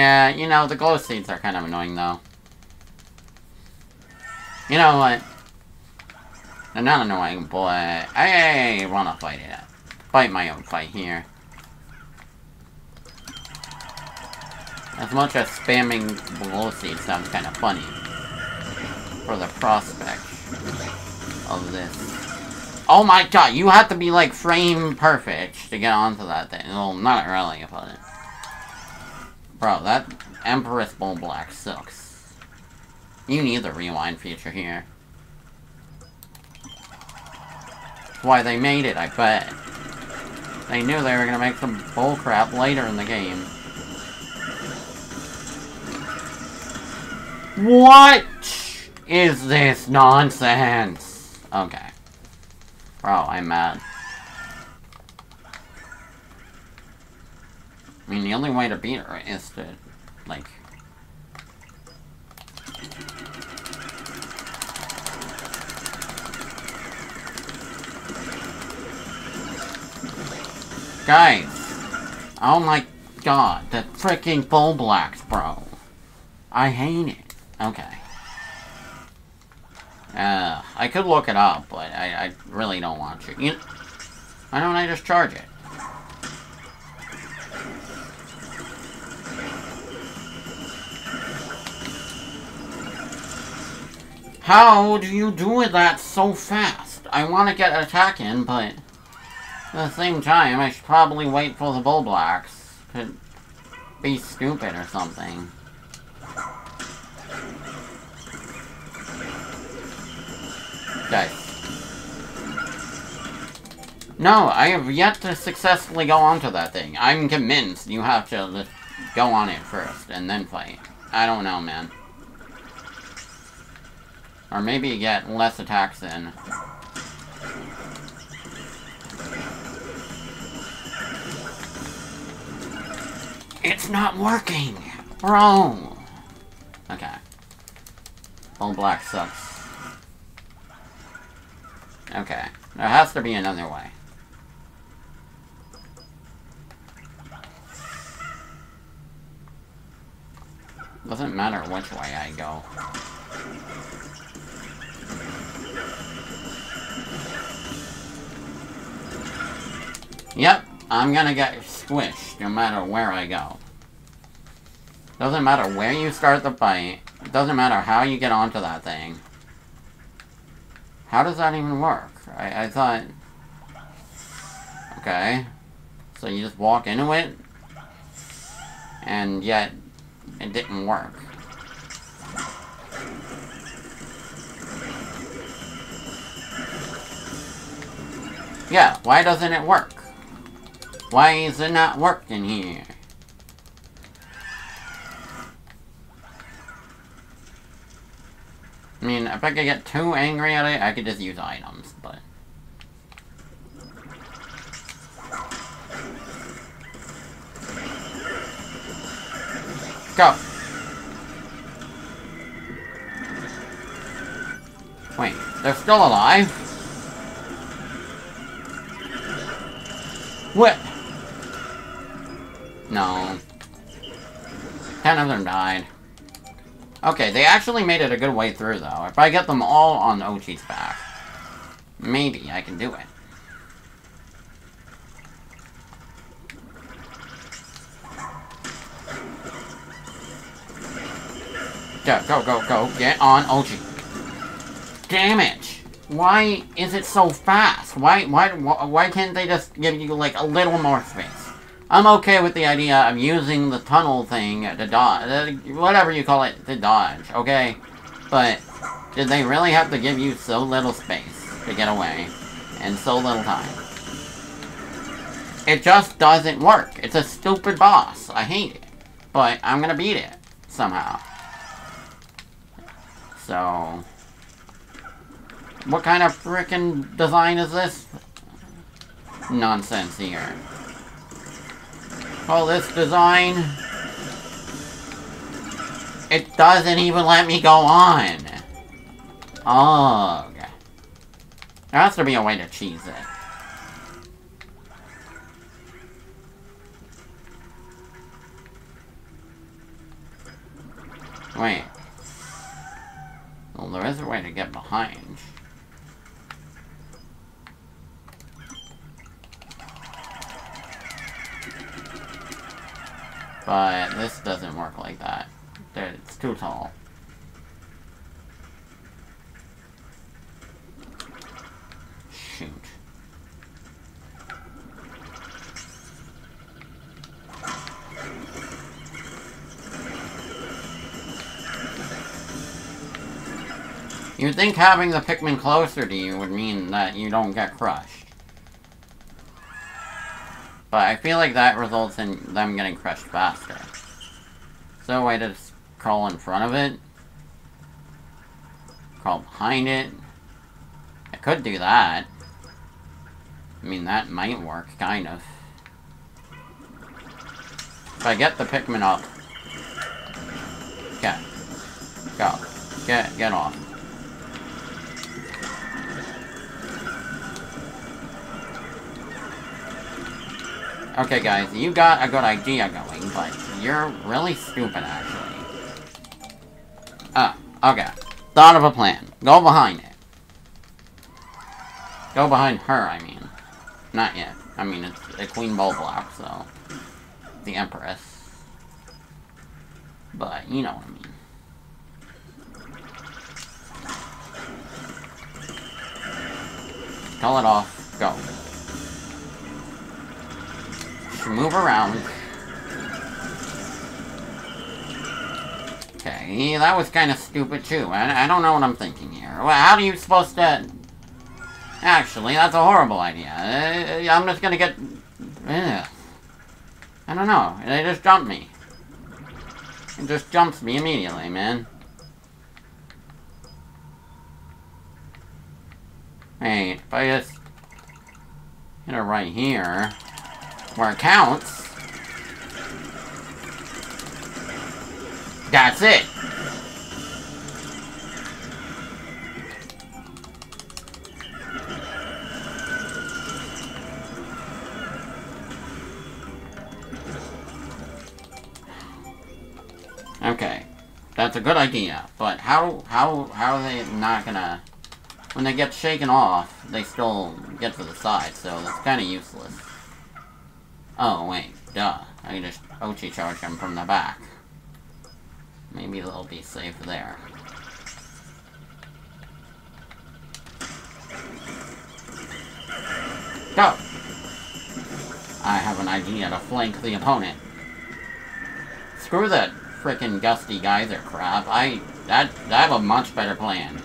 Yeah, you know, the glow seeds are kind of annoying, though. You know what? They're not annoying, but I want to fight it. Fight my own fight here. As much as spamming glow seeds sounds kind of funny. For the prospect of this. Oh my god, you have to be like frame perfect to get onto that thing. Well, not really, but... Bro, that Empress Bulblax sucks. You need the rewind feature here. That's Why they made it, I bet. They knew they were gonna make some bullcrap later in the game. What is this nonsense? Okay. Bro, I'm mad. I mean, the only way to beat her is to, like... Guys! Oh my god, the freaking Bulblax, bro. I hate it. Okay. Uh, I could look it up, but I, I really don't want to. You, why don't I just charge it? How do you do that so fast? I want to get attack in, but at the same time, I should probably wait for the Bulblax. Could be stupid or something. Guys. No, I have yet to successfully go onto that thing. I'm convinced you have to go on it first and then fight. I don't know, man. Or maybe get less attacks in. It's not working! Bro! Okay. All black sucks. Okay. There has to be another way. Doesn't matter which way I go. Yep, I'm gonna get squished no matter where I go. Doesn't matter where you start the fight. It doesn't matter how you get onto that thing. How does that even work? I, I thought... Okay. So you just walk into it? And yet, it didn't work. Yeah, why doesn't it work? Why is it not working here? I mean, if I could get too angry at it, I could just use items, but... Go! Wait, they're still alive? What? No. Ten of them died. Okay, they actually made it a good way through, though. If I get them all on Oatchi's back, maybe I can do it. Go, go, go, go. Get on Ochi. Damn it! Why is it so fast? Why, why, why can't they just give you, like, a little more space? I'm okay with the idea of using the tunnel thing to dodge, uh, whatever you call it, to dodge, okay? But, did they really have to give you so little space to get away, and so little time? It just doesn't work. It's a stupid boss. I hate it. But I'm gonna beat it, somehow. So... What kind of frickin' design is this? Nonsense here. All this design... It doesn't even let me go on. Ugh. There has to be a way to cheese it. Wait. Well, there is a way to get behind. But this doesn't work like that. It's too tall. Shoot. You'd think having the Pikmin closer to you would mean that you don't get crushed. But I feel like that results in them getting crushed faster. So way just crawl in front of it. Crawl behind it. I could do that. I mean, that might work, kind of. If I get the Pikmin up. Okay. Go. Get, get off. Okay, guys, you got a good idea going, but you're really stupid, actually. Ah, okay. Thought of a plan. Go behind it. Go behind her, I mean. Not yet. I mean, it's a Queen Bulblax, so... The Empress. But, you know what I mean. Call it off. Go. Move around. Okay, that was kind of stupid too. I, I don't know what I'm thinking here. Well, how are you supposed to... Actually, that's a horrible idea. Uh, I'm just gonna get... Ugh. I don't know. They just jumped me. It just jumps me immediately, man. Wait, if I just hit it right here, where it counts, that's it. Okay, that's a good idea, but how how how are they not gonna? When they get shaken off, they still get to the side, so that's kind of useless. Oh wait, duh! I can just Oatchi charge them from the back. Maybe they'll be safe there. Go! I have an idea to flank the opponent. Screw that frickin' gusty geyser crap. I that I have a much better plan.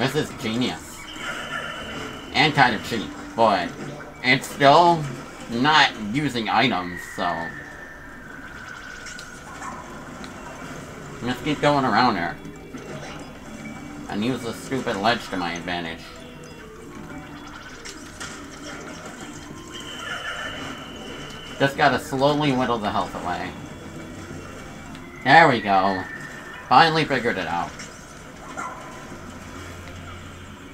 This is genius. And kind of cheap, but it's still not using items, so... Just keep going around here. And use the stupid ledge to my advantage. Just gotta slowly whittle the health away. There we go. Finally figured it out.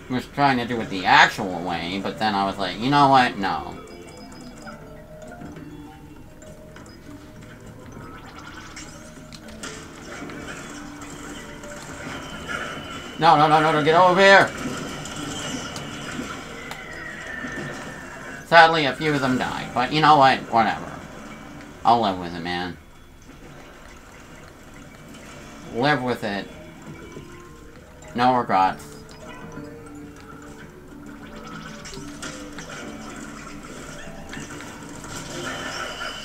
Was trying to do it the actual way, but then I was like, you know what? No. No, no, no, no, no, get over here! Sadly, a few of them died, but you know what? Whatever. I'll live with it, man. Live with it. No regrets.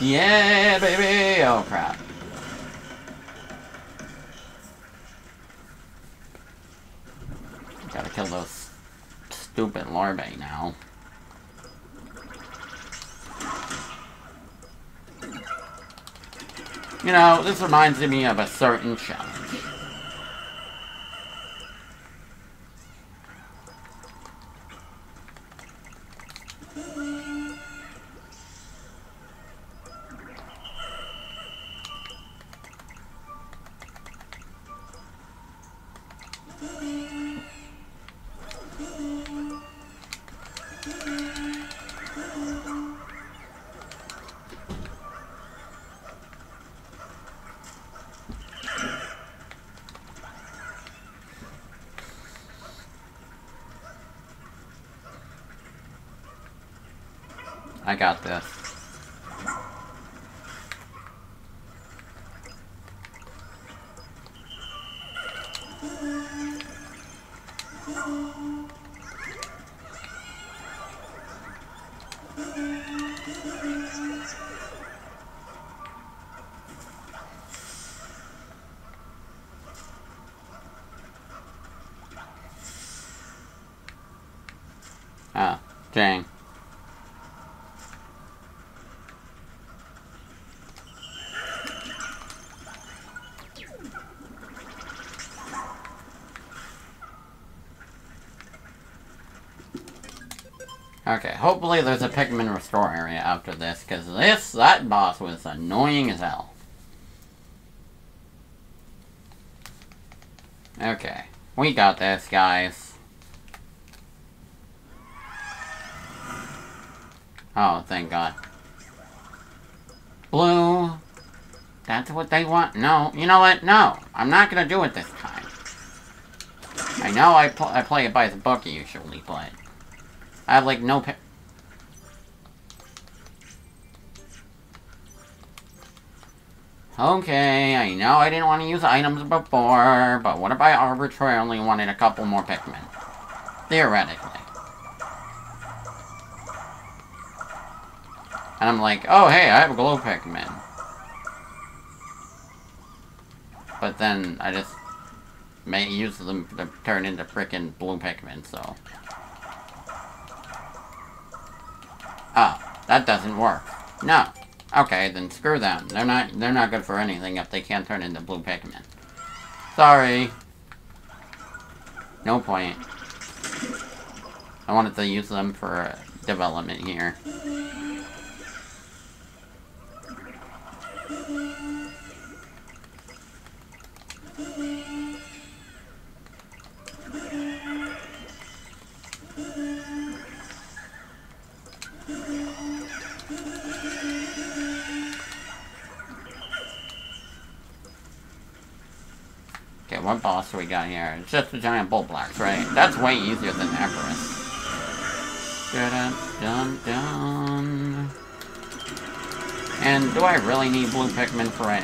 Yeah, baby! Oh, crap. Gotta kill those stupid larvae now. You know, this reminds me of a certain challenge. I got this. Ah, dang. Okay, hopefully there's a Pikmin Restore area after this, because this, that boss was annoying as hell. Okay, we got this, guys. Oh, thank God. Blue. That's what they want? No. You know what? No. I'm not gonna do it this time. I know I, pl I play it by the book usually, but... I have, like, no... Okay, I know I didn't want to use items before, but what if I arbitrarily wanted a couple more Pikmin? Theoretically. And I'm like, oh hey, I have a glow Pikmin. But then I just may use them to turn into freaking blue Pikmin, so. Oh, that doesn't work. No. Okay, then screw them. They're not they're not good for anything if they can't turn into blue Pikmin. Sorry. No point. I wanted to use them for development here. Okay, what boss do we got here? It's just a giant Bulblax, right? That's way easier than Icarus. Dun dun dun. And do I really need blue Pikmin for it?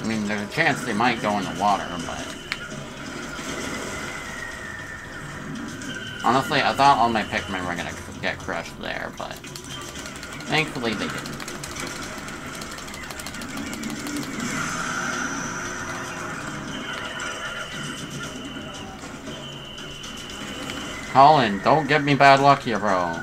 I mean, there's a chance they might go in the water, but... Honestly, I thought all my Pikmin were gonna get crushed there, but... Thankfully they didn't. Collin, don't give me bad luck here, bro.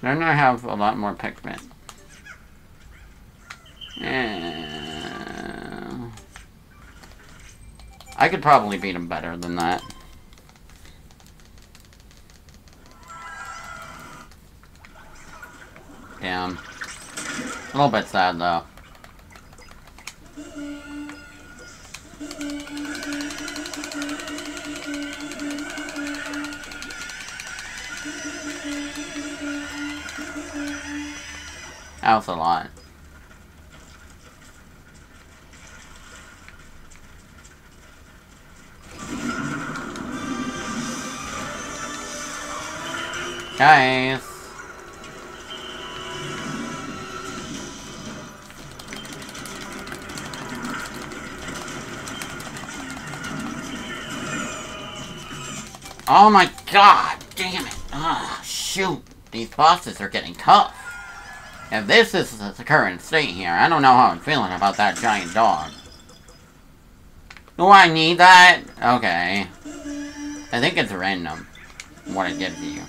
Then I have a lot more Pikmin. Yeah. I could probably beat him better than that. Damn. A little bit sad, though. That was a lot. Guys. Oh my god, damn it. Ah, shoot. These bosses are getting tough. If this is the current state here, I don't know how I'm feeling about that giant dog. Do I need that? Okay. I think it's random, what it gives you.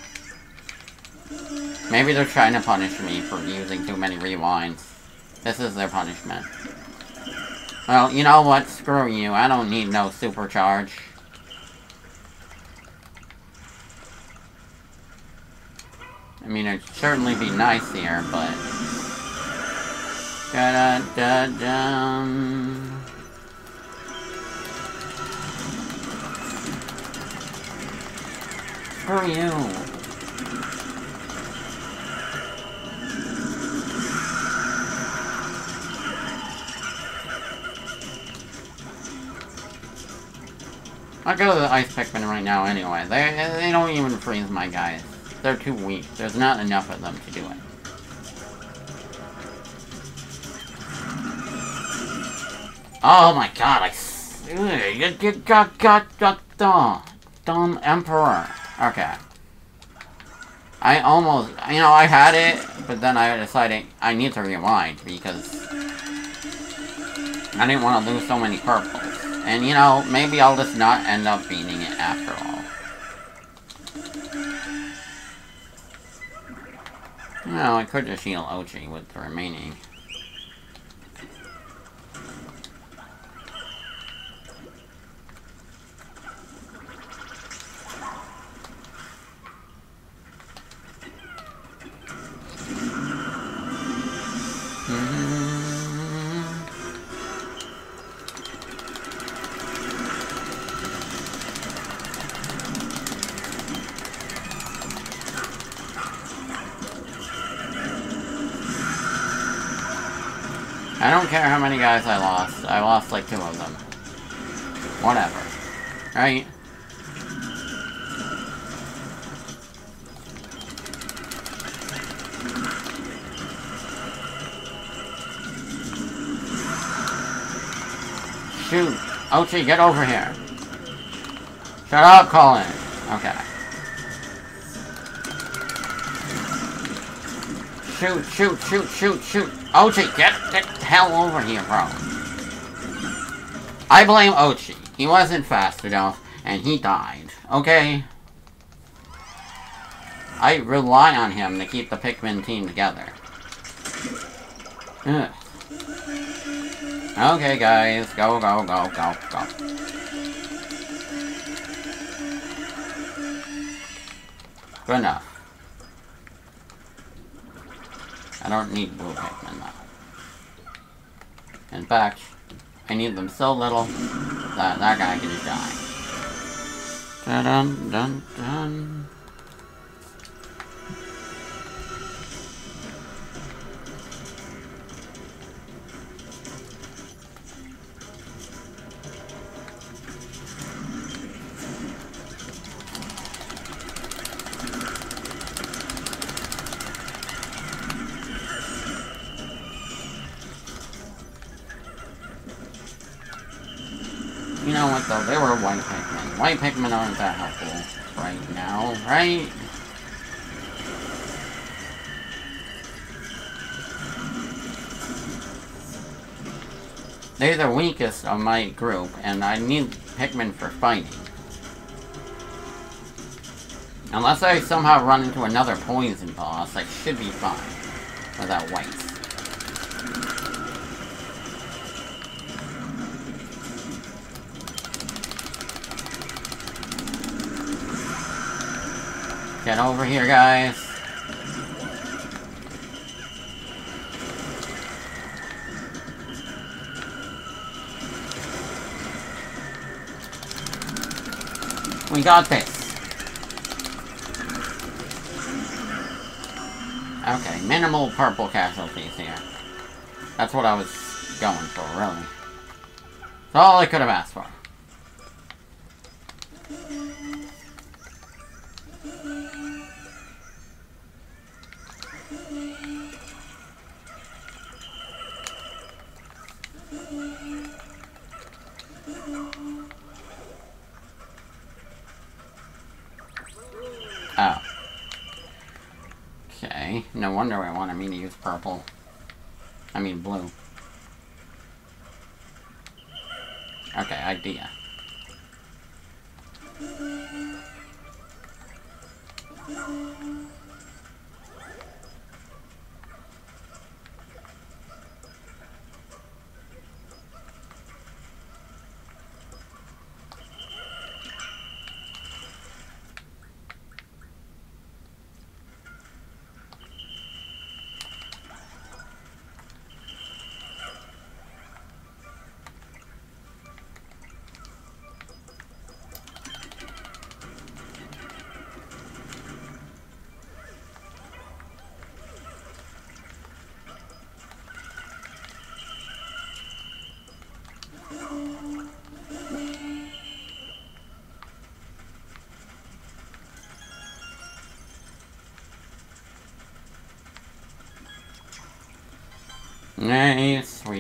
Maybe they're trying to punish me for using too many rewinds. This is their punishment. Well, you know what? Screw you. I don't need no supercharge. I mean, it'd certainly be nice here, but... Da da da dum. Screw you. I'll go to the Ice Pikmin right now anyway. They, they don't even freeze my guys. They're too weak. There's not enough of them to do it. Oh my god, I... You, you got, got, got, dumb. Dumb Emperor. Okay. I almost, you know, I had it, but then I decided I need to rewind because I didn't want to lose so many purples. And you know, maybe I'll just not end up beating it after all. No, I could just heal Oatchi with the remaining. I don't care how many guys I lost. I lost like two of them. Whatever. Right? Shoot. Oatchi, get over here. Shut up, Collin. Okay. Shoot, shoot, shoot, shoot, shoot. Oatchi, get, get the hell over here, bro. I blame Oatchi. He wasn't fast enough, and he died. Okay? I rely on him to keep the Pikmin team together. Ugh. Okay, guys. Go, go, go, go, go. Good enough. I don't need blue Pikmin. In fact, I need them so little that that guy can die. Dun dun dun dun. Though, they were white Pikmin. White Pikmin aren't that helpful right now, right? They're the weakest of my group, and I need Pikmin for fighting. Unless I somehow run into another poison boss, I should be fine without whites. Get over here, guys. We got this. Okay, minimal purple casualties here. That's what I was going for, really. That's all I could have asked for. Oh. Okay, no wonder I wanted me to use purple. I mean blue. Okay, idea.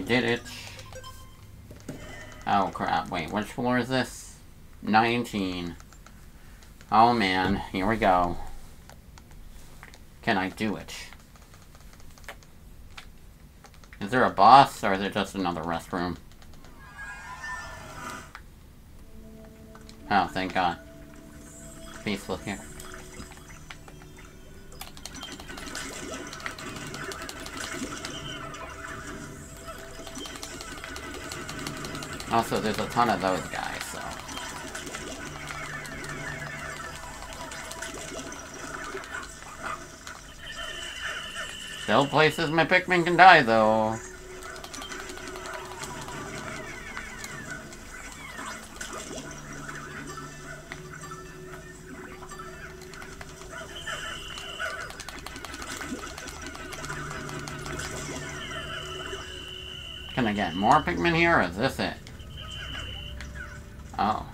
Did it. Oh crap, wait, which floor is this? 19. Oh man, here we go. Can I do it? Is there a boss, or is it just another restroom? Oh, thank god. Peaceful here. Also, there's a ton of those guys, so... Still places my Pikmin can die, though. Can I get? More Pikmin here, or is this it? Oh.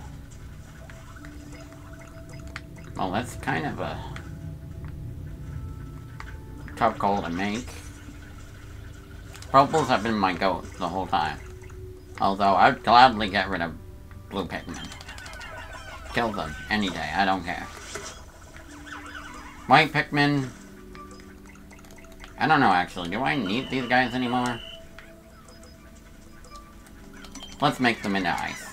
Well, that's kind of a tough goal to make. Purples have been my goat the whole time. Although, I'd gladly get rid of blue Pikmin. Kill them any day, I don't care. White Pikmin... I don't know, actually. Do I need these guys anymore? Let's make them into ice.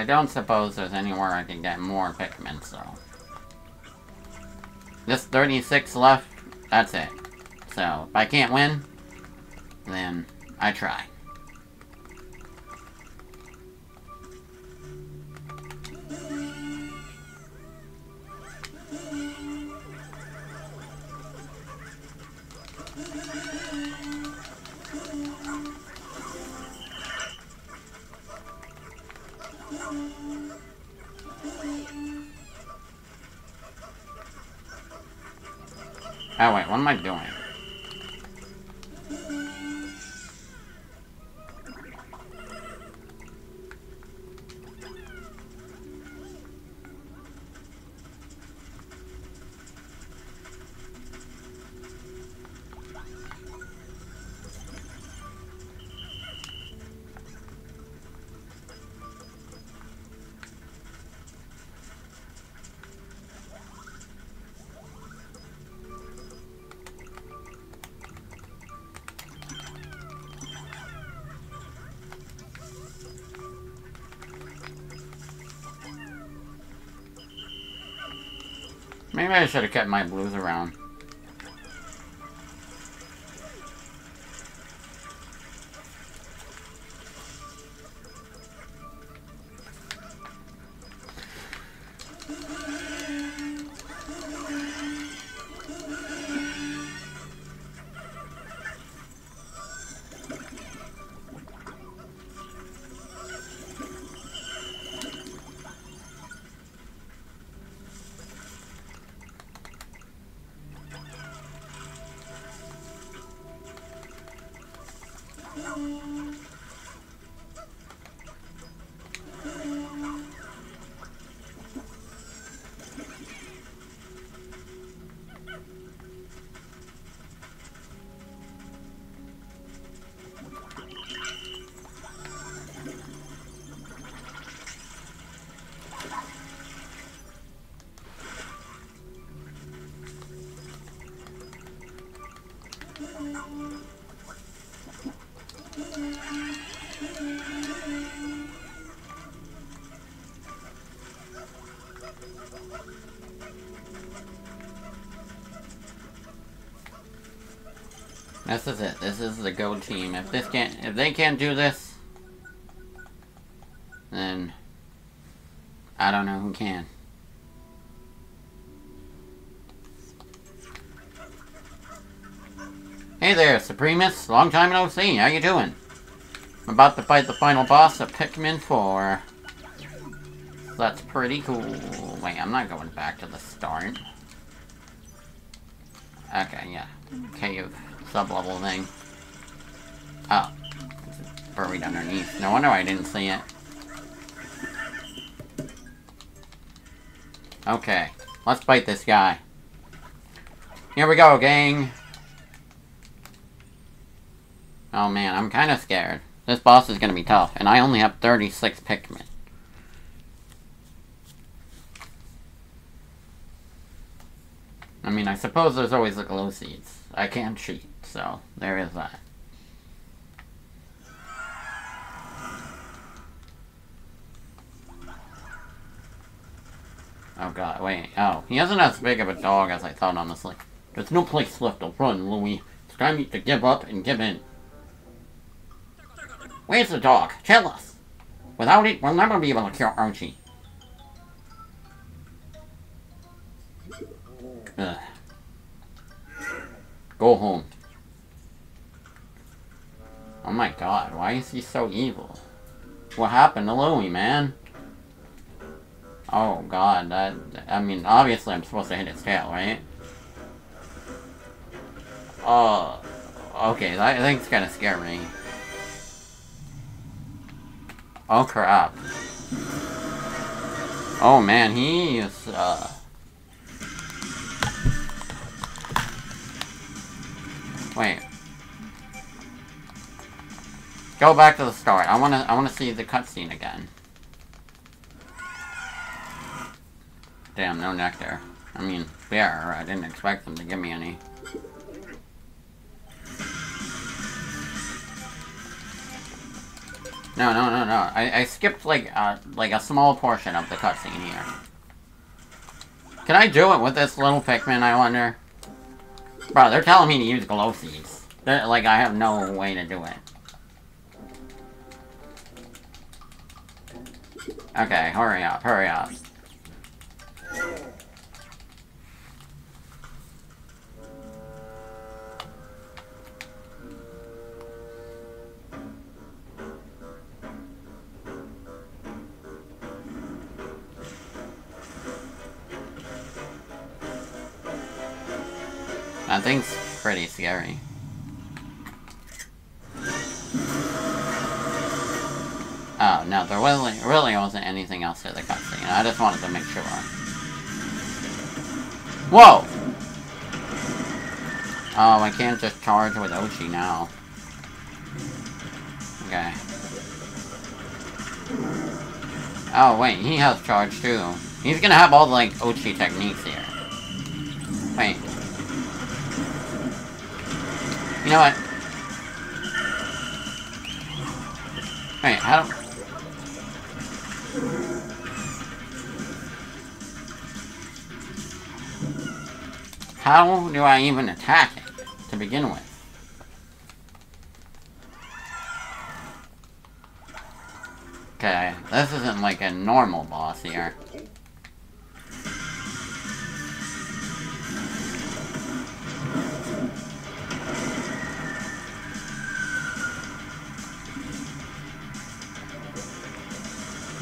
I don't suppose there's anywhere I can get more Pikmin, so... This 36 left, that's it. So, if I can't win, then I try. Am I doing? Maybe I should have kept my blues around. This is the go team. If this can't, if they can't do this, then I don't know who can. Hey there, Supremus. Long time no see. How you doing? I'm about to fight the final boss of Pikmin 4. That's pretty cool. Wait, I'm not going back to the start. Okay, yeah. Cave sub-level thing. Underneath. No wonder I didn't see it. Okay. Let's fight this guy. Here we go, gang. Oh man, I'm kind of scared. This boss is going to be tough, and I only have 36 Pikmin. I mean, I suppose there's always the glow seeds. I can't cheat, so there is that. Oh god, wait. Oh, he isn't as big of a dog as I thought, honestly. There's no place left to run, Louie. It's time to give up and give in. Where's the dog? Tell us. Without it, we'll never be able to kill Oatchi. Ugh. Go home. Oh my god, why is he so evil? What happened to Louie, man? Oh god, that... I mean, obviously I'm supposed to hit his tail, right? Oh... Okay, that thing's gonna scare me. Oh crap. Oh man, he is, uh... Wait. Go back to the start. I wanna I wanna see the cutscene again. Damn, no nectar. I mean, fair. I didn't expect them to give me any. No, no, no, no. I, I skipped like uh, like a small portion of the cutscene here. Can I do it with this little Pikmin, I wonder? Bro, they're telling me to use glow seeds. They're, like, I have no way to do it. Okay, hurry up, hurry up. Thing's pretty scary. Oh, no, there really, really wasn't anything else to the cutscene. I just wanted to make sure. Whoa! Oh, I can't just charge with Oatchi now. Okay. Oh, wait, he has charge too. He's gonna have all the, like, Oatchi techniques here. Wait. You know what? Wait, how do... How do I even attack it, to begin with? Okay, this isn't like a normal boss here.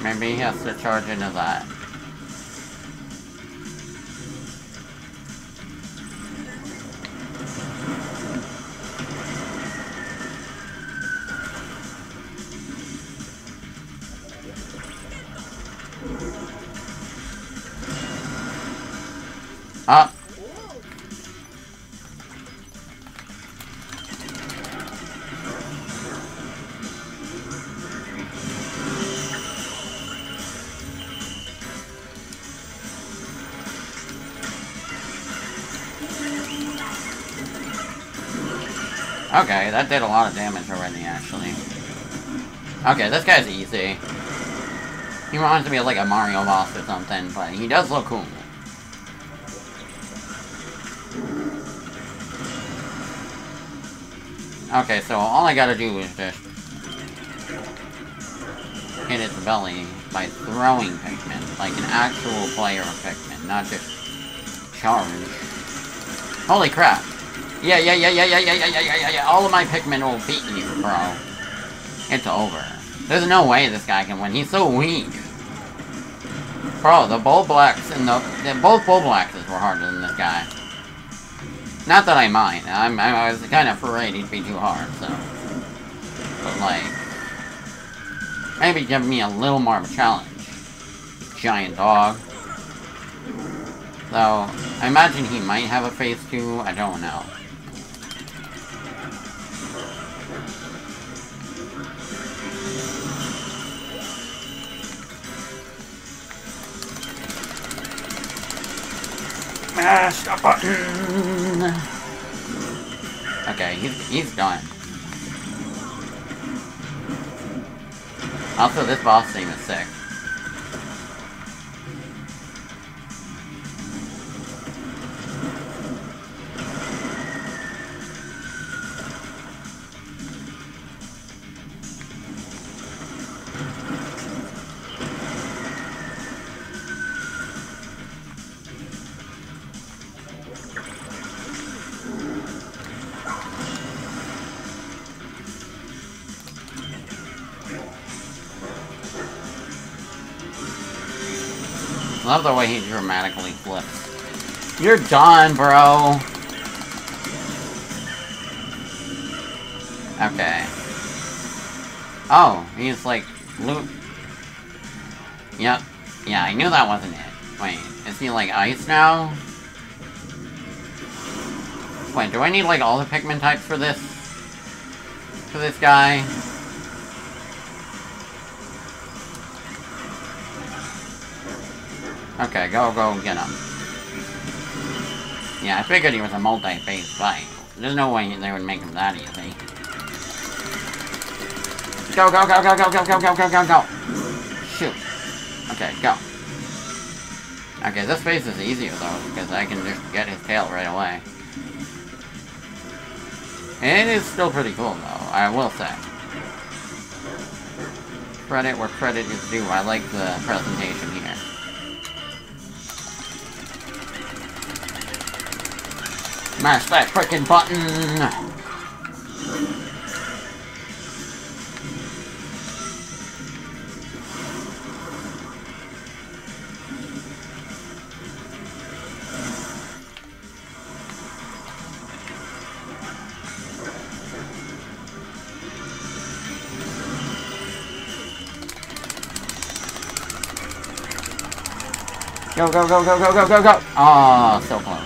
Maybe he has to charge into that. Up. Okay, that did a lot of damage already, actually. Okay, this guy's easy. He reminds me of like a Mario boss or something, but he does look cool. Okay, so all I gotta do is just hit its belly by throwing Pikmin, like an actual player of Pikmin, not just charge. Holy crap! Yeah, yeah, yeah, yeah, yeah, yeah, yeah, yeah, yeah, yeah, all of my Pikmin will beat you, bro. It's over. There's no way this guy can win, he's so weak. Bro, the Bulblax and the, the both Bulblaxes were harder than this guy. Not that I mind. I'm, I was kind of afraid he'd be too hard, so. But, like... Maybe give me a little more of a challenge. Giant dog. Though, I imagine he might have a face too, I don't know. Smash the button! Okay, he's, he's. Also, this boss theme is sick. Love the way he dramatically flips. You're done, bro. Okay. Oh, he's like loot. Yep. Yeah, I knew that wasn't it. Wait, is he like ice now? Wait, do I need like all the Pikmin types for this? For this guy? Okay, go, go, get him. Yeah, I figured he was a multi-phase fight. There's no way they would make him that easy. Go, go, go, go, go, go, go, go, go, go, go! Shoot. Okay, go. Okay, this phase is easier though, because I can just get his tail right away. And It is still pretty cool though, I will say. Credit where credit is due, I like the presentation Smash that freaking button! Go, go, go, go, go, go, go, go! Oh, so close.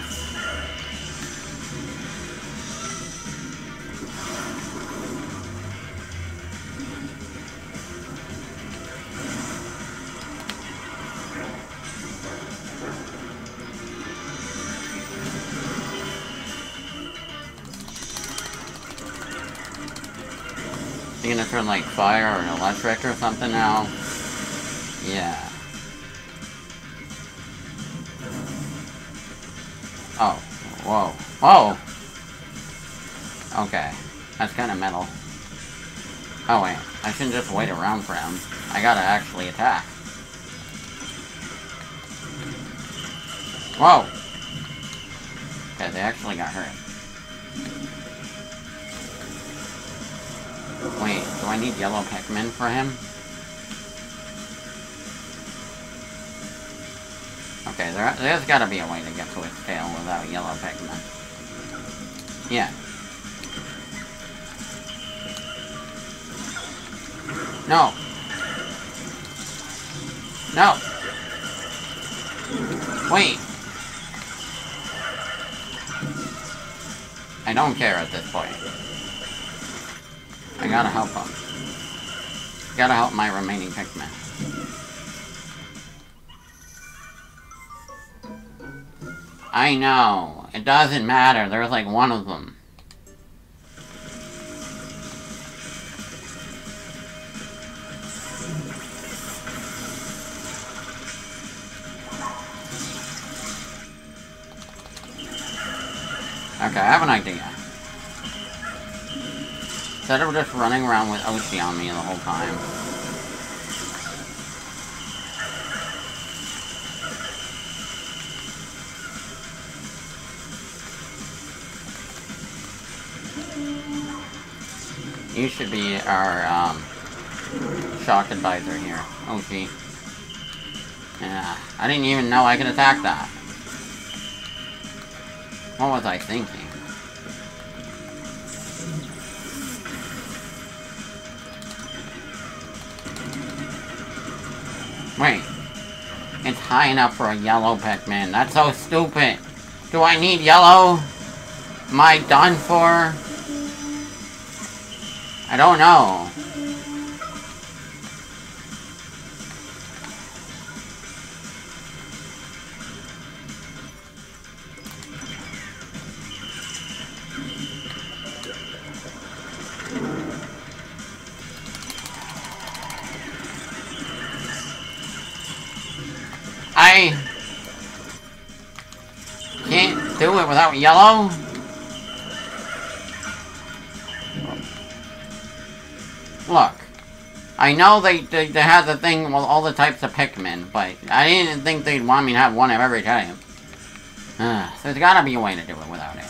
Fire or an electric or something now? Yeah. Oh. Whoa. Whoa! Okay. That's kinda metal. Oh wait. I shouldn't just wait around for him. I gotta actually attack. Whoa! Okay, they actually got hurt. Wait, do I need yellow Pikmin for him? Okay, there, there's gotta be a way to get to his tail without yellow Pikmin. Yeah. No. No. Wait. I don't care at this point. Gotta help him. Gotta help my remaining Pikmin. I know. It doesn't matter. There's like one of them. Instead of just running around with Oatchi on me the whole time. You should be our, um, shock advisor here, Oatchi. Yeah, I didn't even know I could attack that. What was I thinking? High enough for a yellow Pikmin. That's so stupid. Do I need yellow? Am I done for? I don't know. Yellow. Look, I know they, they, they had the thing with all the types of Pikmin, but I didn't think they'd want me to have one of every type. There's gotta be a way to do it without it.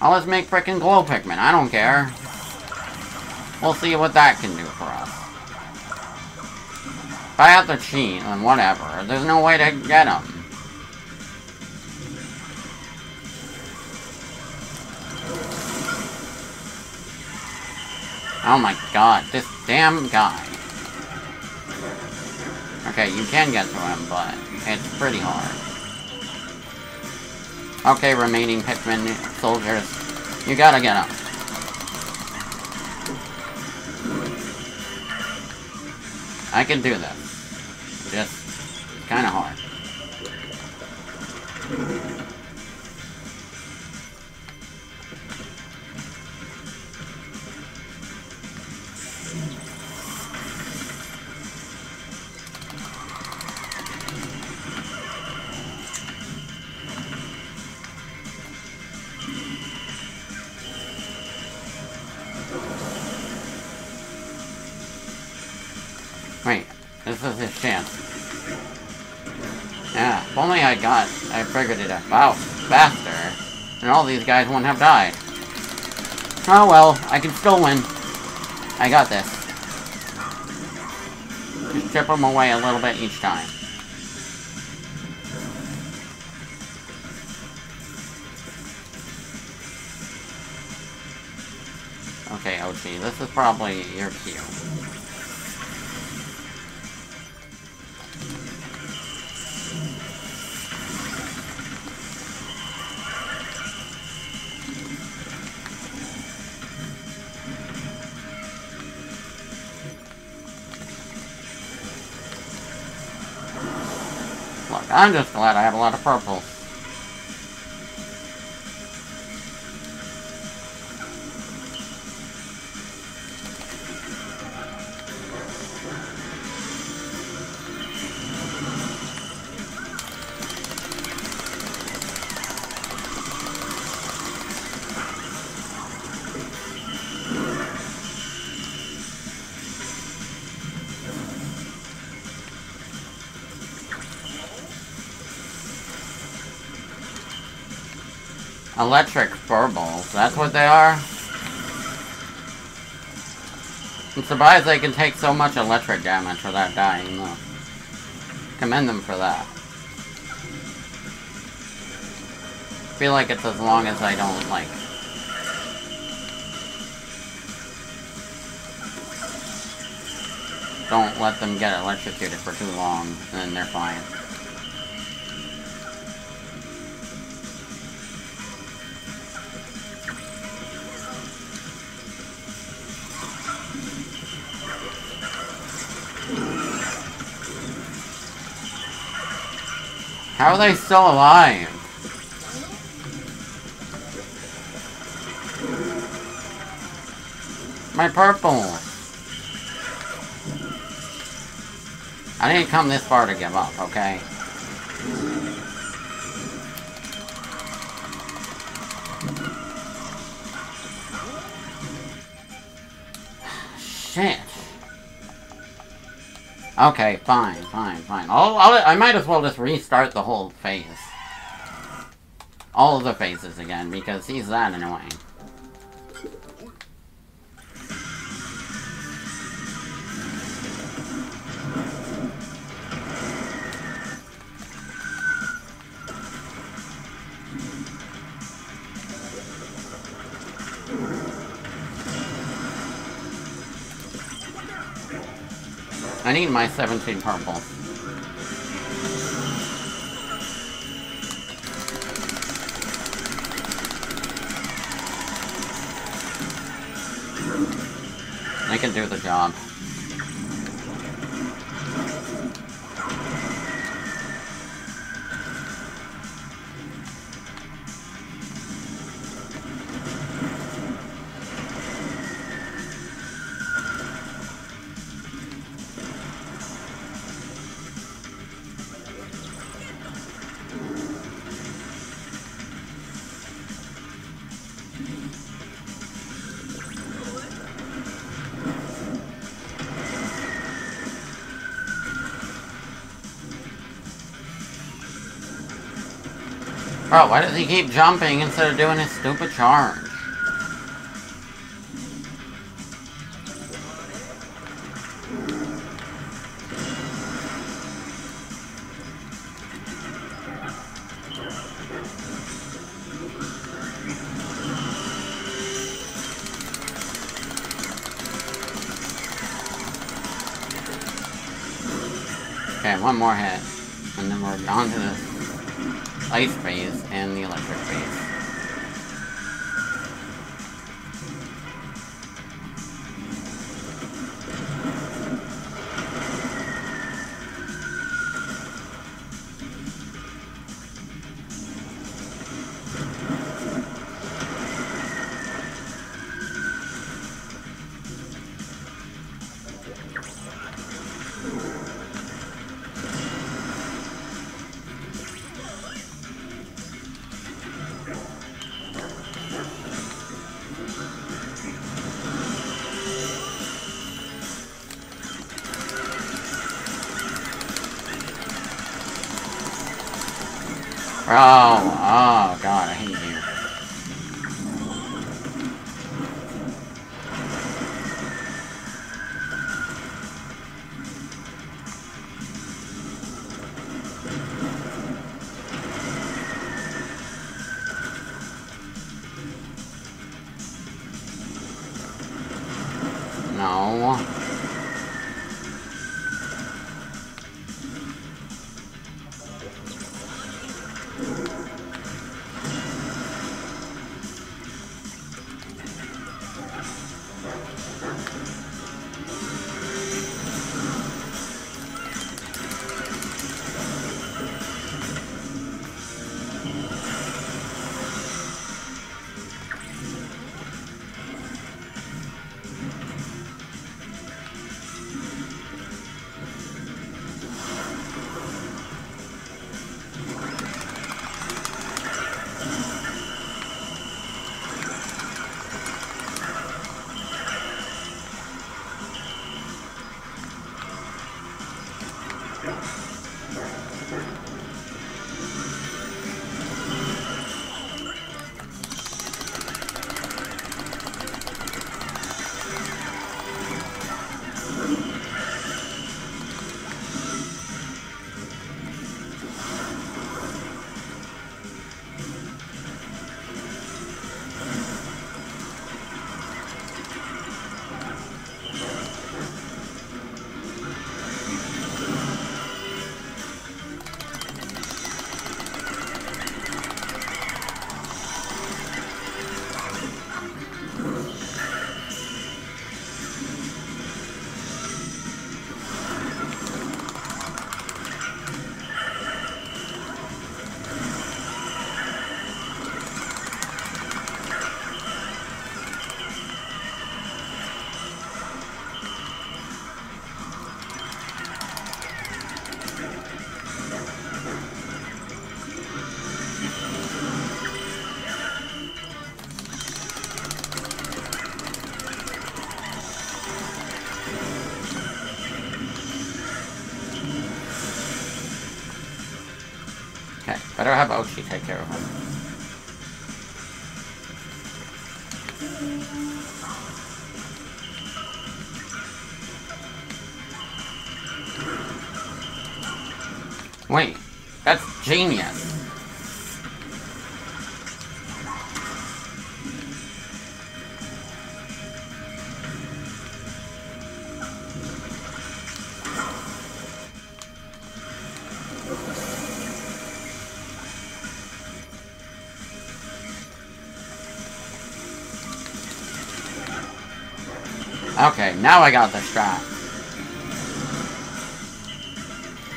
I'll just make frickin' glow Pikmin, I don't care. We'll see what that can do for us. If I have to cheat, then whatever. There's no way to get them. Oh my god, this damn guy. Okay, you can get to him, but it's pretty hard. Okay, remaining Pikmin soldiers, you gotta get up. I can do this. Just kinda hard. This is his chance. Yeah, if only I got, I figured it out faster, and all these guys wouldn't have died. Oh well, I can still win. I got this. Just chip them away a little bit each time. Okay, OG, this is probably your cue. I'm just glad I have a lot of purple. Electric furballs, that's what they are? I'm surprised they can take so much electric damage without dying, though. Commend them for that. feel like it's as long as I don't, like... Don't let them get electrocuted for too long, and then they're fine. How are they still alive? My purple! I didn't come this far to give up, okay? Shit. Okay, fine, fine, fine. I'll, I'll, I might as well just restart the whole phase. All of the phases again, because he's that annoying. I need my 17 purple. I Bro, why does he keep jumping instead of doing his stupid charge? Okay, one more hit, and then we're on to the ice phase. Take care of him. Wait, that's genius. Now I got the strap.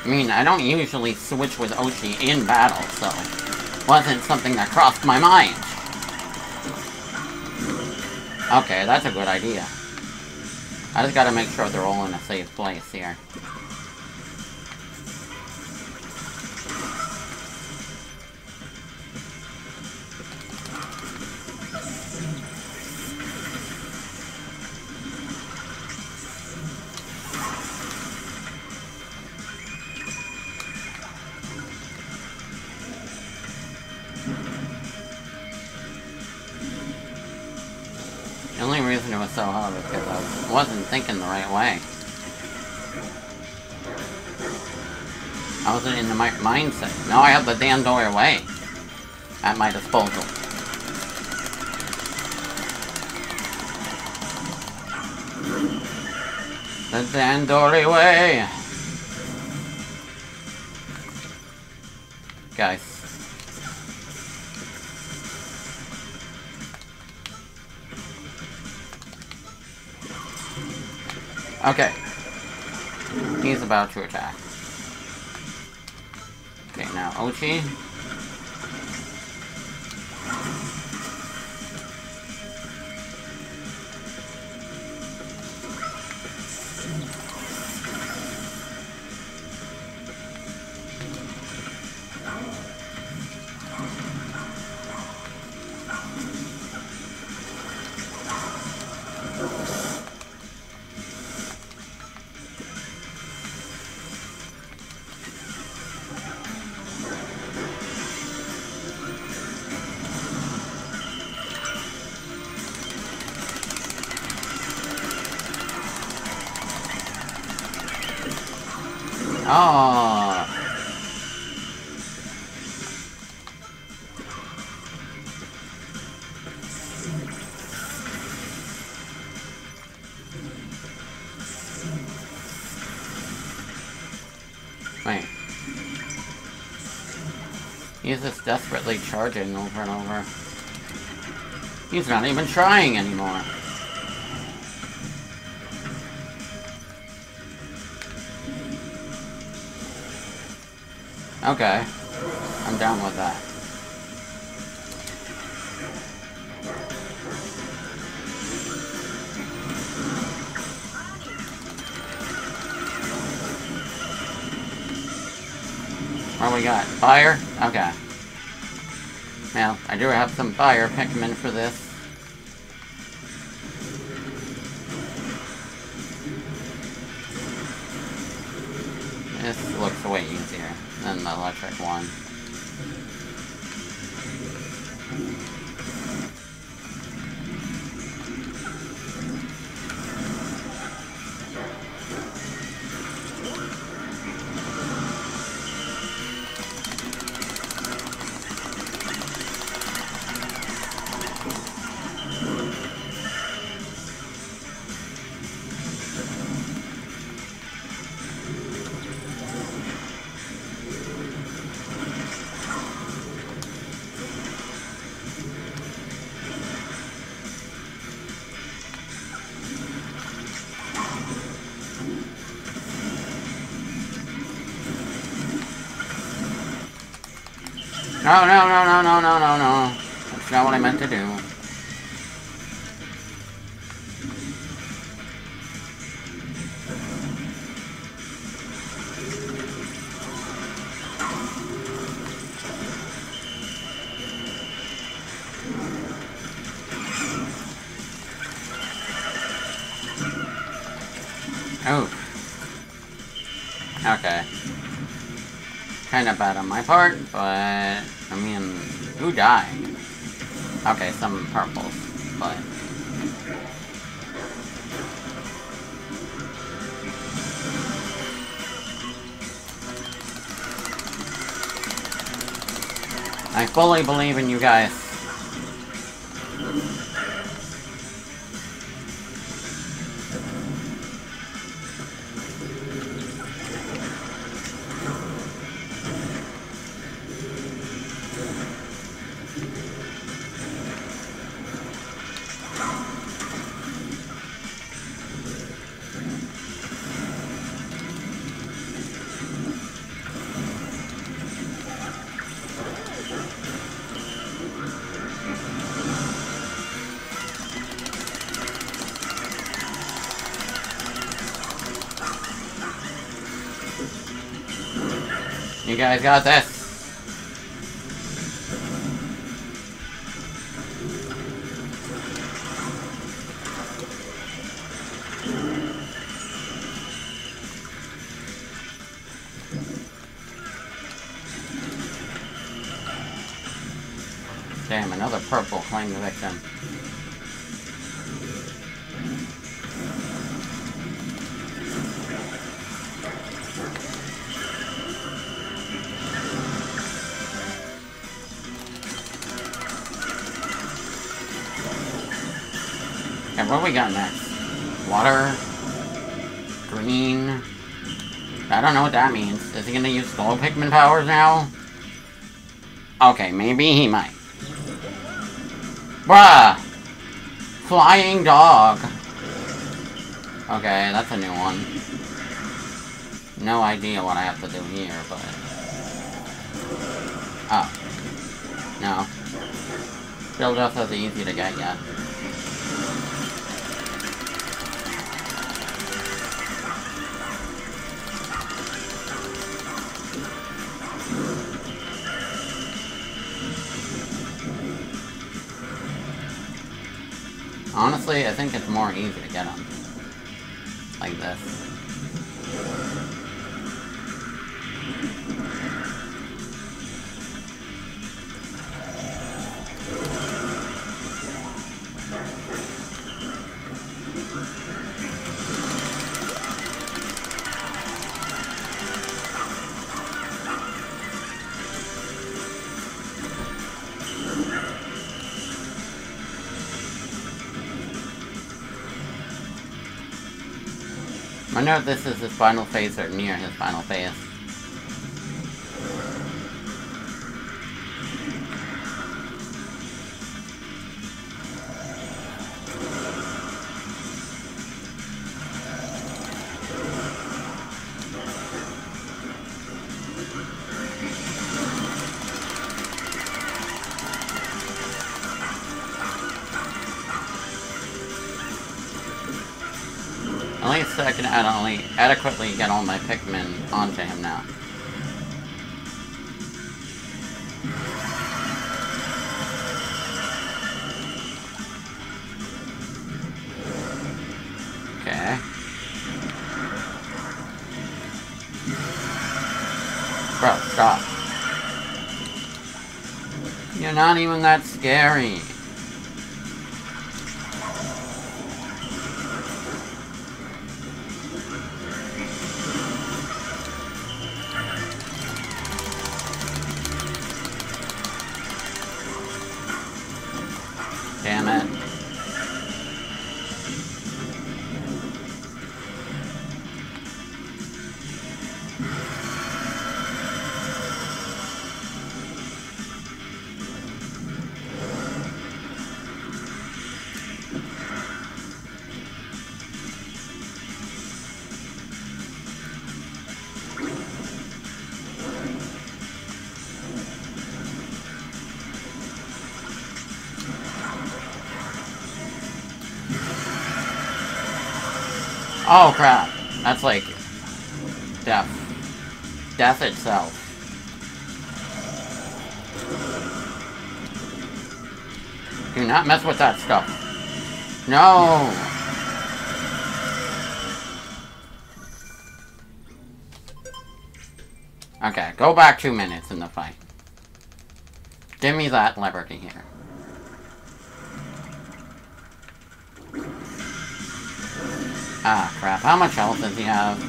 I mean, I don't usually switch with Oatchi in battle, so... Wasn't something that crossed my mind. Okay, that's a good idea. I just gotta make sure they're all in a safe place here. The Dandori way at my disposal. The Dandori way! guys. Okay. He's about to attack. Okay, He's just desperately charging over and over. He's not even trying anymore. Okay. I'm down with that. What we got? Fire? Okay. Now, I do have some fire Pikmin for this. This looks way easier than the electric one. My part, but... I mean, who died? Okay, some purples, but... I fully believe in you guys. Guys got this. We got next? Water? Green? I don't know what that means. Is he gonna use glow Pikmin powers now? Okay, maybe he might. Bruh! Flying dog. Okay, that's a new one. No idea what I have to do here, but... Oh. No. Still just as easy to get yet. Honestly, I think it's more easy to get them. Like this. Know this is his final phase or near his final phase. Adequately, adequately get all my Pikmin onto him now. Okay. Bro, stop. You're not even that scary. Crap. That's like death. Death itself. Do not mess with that stuff. No! Okay, go back two minutes in the fight. Give me that liberty here. Ah, crap. How much health does he have?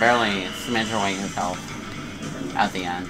Barely his health at the end.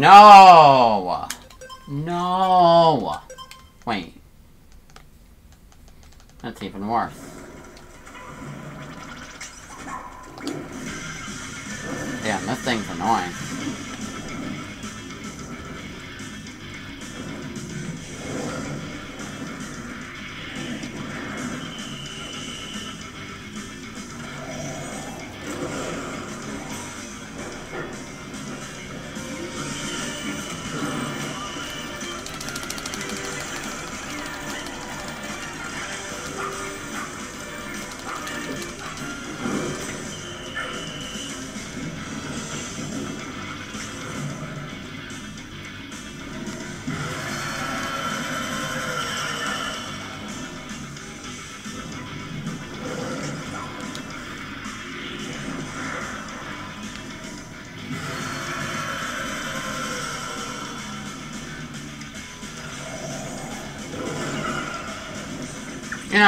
No!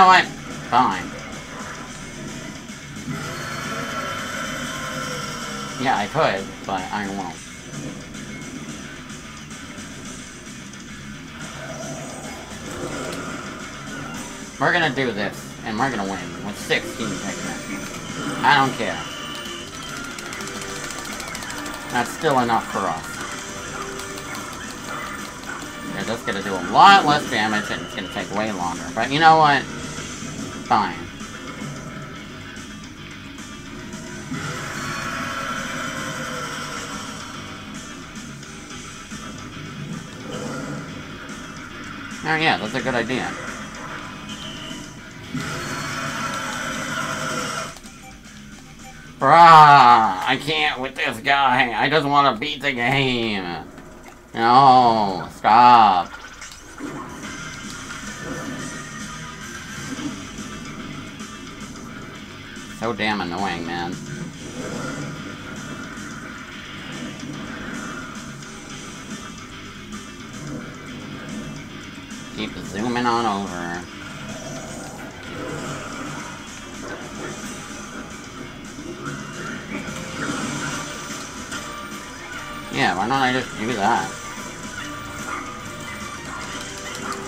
Know what? Fine. Yeah, I could, but I won't. We're gonna do this, and we're gonna win with 16 Pikmin. I don't care. That's still enough for us. Just gonna do a lot less damage, and it's gonna take way longer. But you know what? Fine. Oh yeah, that's a good idea. Bruh, I can't with this guy. I just want to beat the game. No, stop. So damn annoying, man. Keep zooming on over. Yeah, why don't I just do that?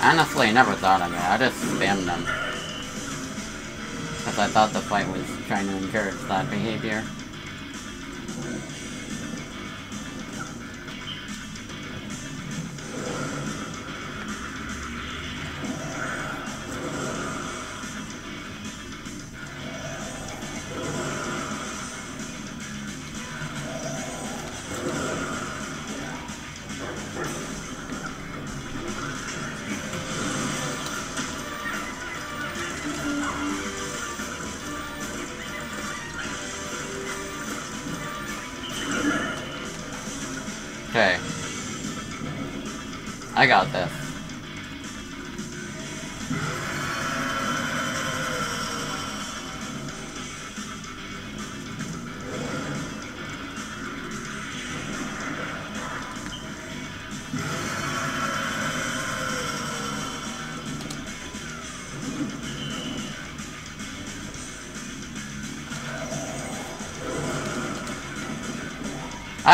Honestly, I never thought of it. I just spammed them. I thought the fight was trying to encourage that behavior.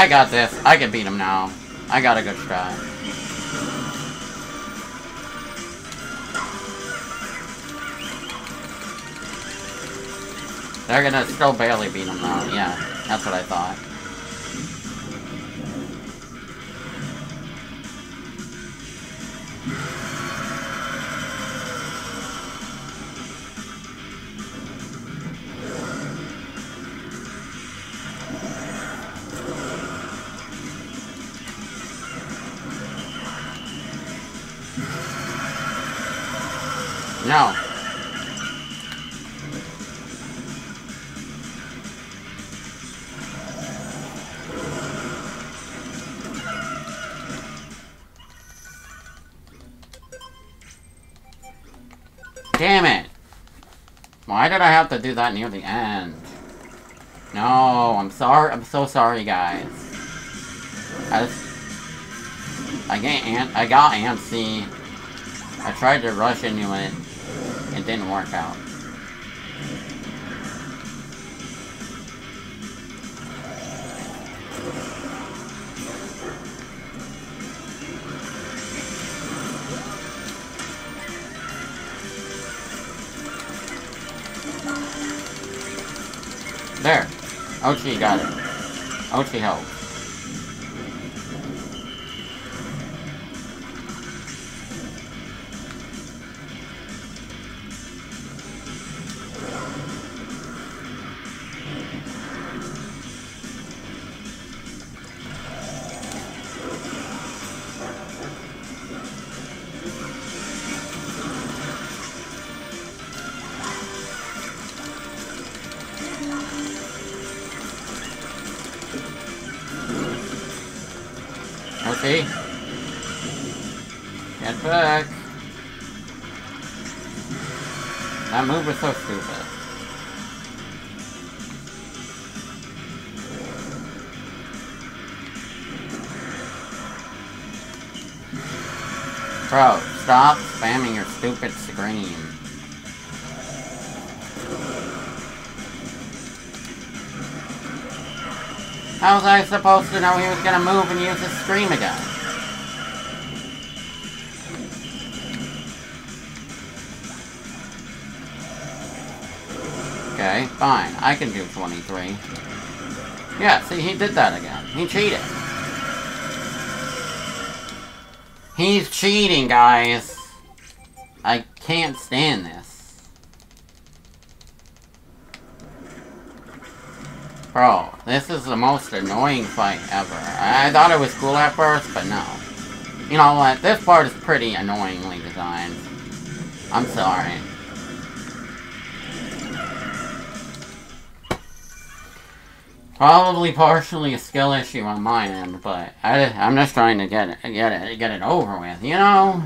I got this. I can beat him now. I got a good shot. They're gonna still barely beat him though. Yeah, that's what I thought. Have to do that near the end? No, I'm sorry. I'm so sorry, guys. I just, I get. I got antsy. I tried to rush into it. It didn't work out. Oatchi got it. Oatchi help. So. Bro, stop spamming your stupid screen. How was I supposed to know he was gonna move and use his scream again? Fine. I can do 23. Yeah, see, he did that again. He cheated. He's cheating, guys. I can't stand this. Bro, this is the most annoying fight ever. I thought it was cool at first, but no. You know what? This part is pretty annoyingly designed. I'm sorry. Probably partially a skill issue on my end, but I, I'm just trying to get it, get it, get it over with, you know?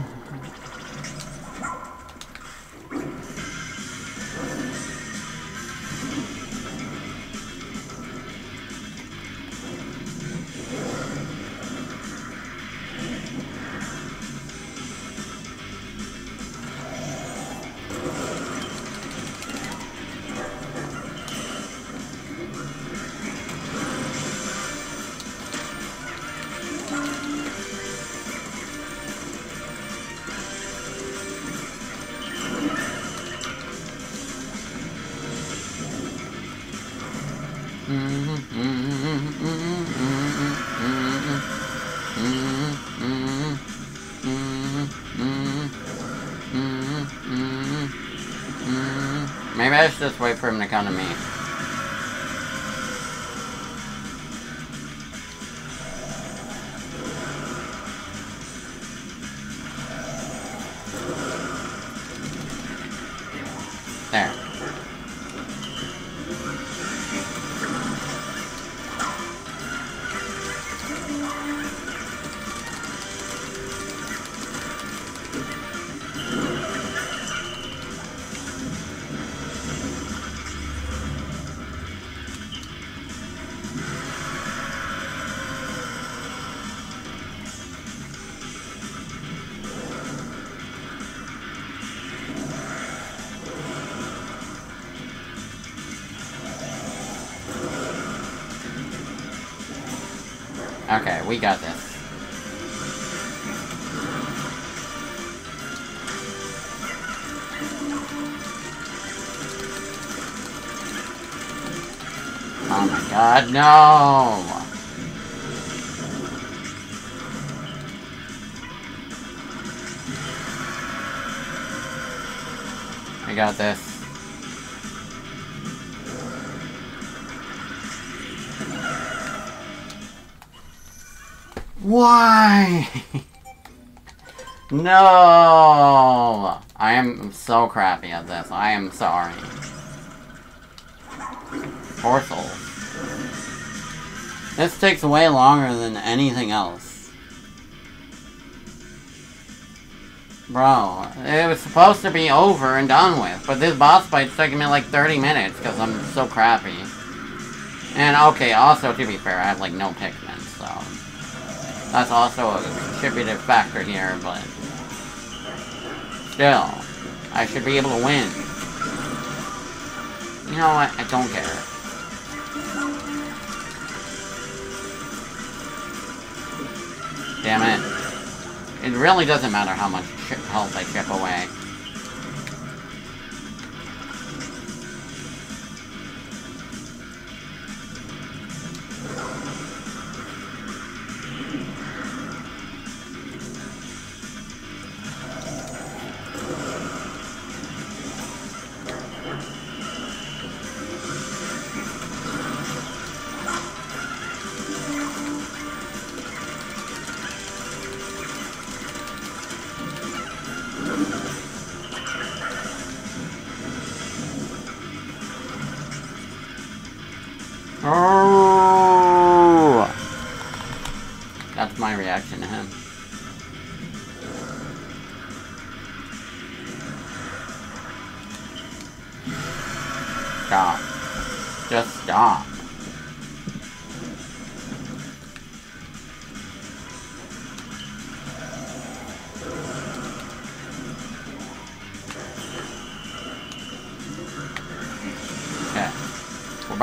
No! I got this. Why? no! I am so crappy at this. I am sorry. Four souls. This takes way longer than anything else. Bro, it was supposed to be over and done with, but this boss fight's taking me like 30 minutes because I'm so crappy. And okay, also to be fair, I have like no Pikmin, so... That's also a contributive factor here, but... Still, I should be able to win. You know what? I don't care. Damn it. It really doesn't matter how much health I chip away.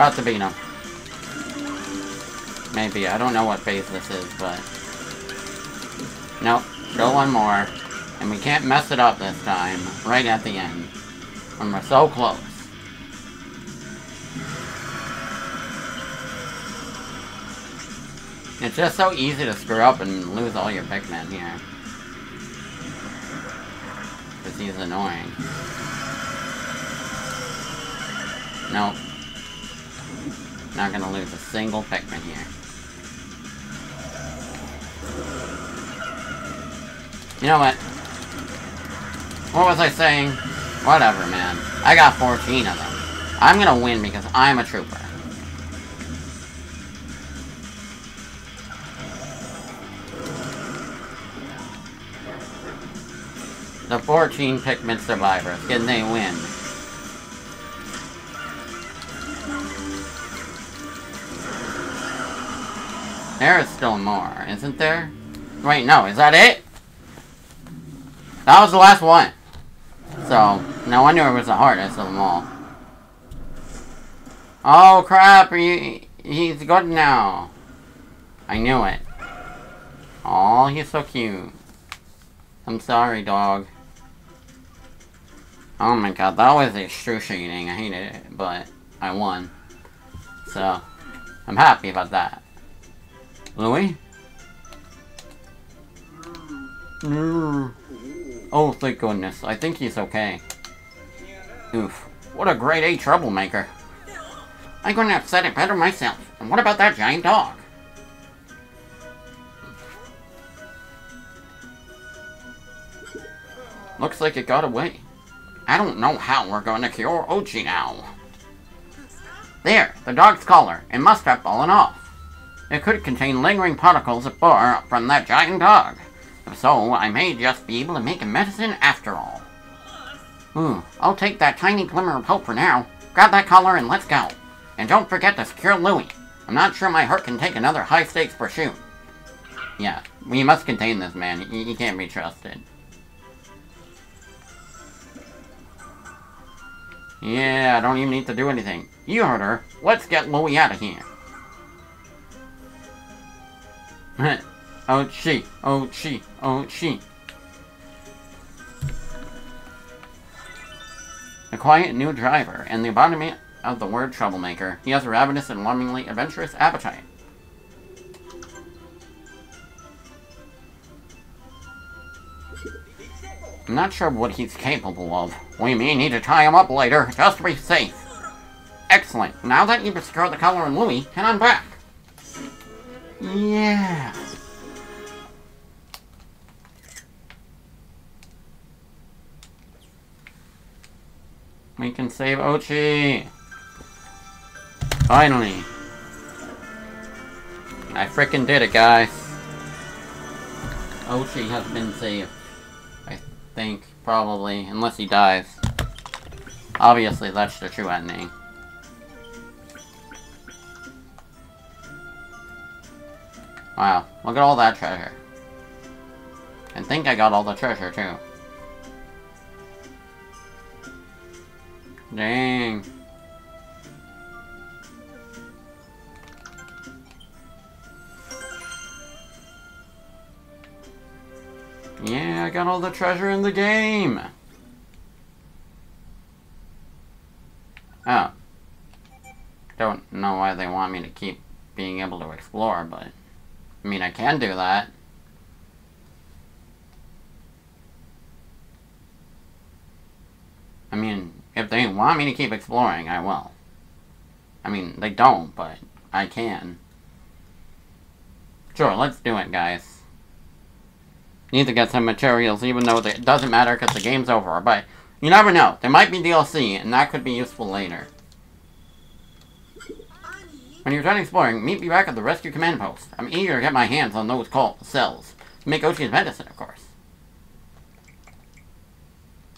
About to beat him. Maybe. I don't know what phase this is, but... Nope. Go one more. And we can't mess it up this time. Right at the end. When we're so close. It's just so easy to screw up and lose all your Pikmin here. Because he's annoying. Nope. Not gonna lose a single Pikmin here. You know what? What was I saying? Whatever, man. I got 14 of them. I'm gonna win because I'm a trooper. The 14 Pikmin survivors. Can they win? There is still more, isn't there? Wait, no, is that it? That was the last one. So, no wonder it was the hardest of them all. Oh crap, he, he's good now. I knew it. Oh, he's so cute. I'm sorry, dog. Oh my god, that was excruciating. I hated it, but I won. So, I'm happy about that. Louie? Mm. Oh, thank goodness. I think he's okay. Oof. What a grade A troublemaker. I couldn't have said it better myself. And what about that giant dog? Looks like it got away. I don't know how we're going to cure Oatchi now. There, the dog's collar. It must have fallen off. It could contain lingering particles of fur from that giant dog. If so, I may just be able to make a medicine after all. Hmm, I'll take that tiny glimmer of hope for now. Grab that collar and let's go. And don't forget to secure Louie. I'm not sure my heart can take another high-stakes pursuit. Yeah, we must contain this man. He, he can't be trusted. Yeah, I don't even need to do anything. You heard her. Let's get Louie out of here. Oh, she. Oh, she. Oh, she. A quiet new driver, and the embodiment of the word troublemaker. He has a ravenous and alarmingly adventurous appetite. I'm not sure what he's capable of. We may need to tie him up later, just to be safe. Excellent. Now that you've secured the collar and Louie, head on back. Yeah. We can save Oatchi! Finally. I freaking did it, guys. Oatchi has been saved. I think, probably, unless he dies. Obviously, that's the true ending. Wow, look at all that treasure. I think I got all the treasure, too. Dang. Yeah, I got all the treasure in the game. Oh. Don't know why they want me to keep being able to explore, but... I mean, I can do that. I mean, if they want me to keep exploring, I will. I mean, they don't, but I can. Sure, let's do it, guys. Need to get some materials, even though it doesn't matter because the game's over, but you never know. There might be DLC, and that could be useful later. When you're done exploring, meet me back at the rescue command post. I'm eager to get my hands on those called cells. Make Oatchi's medicine, of course.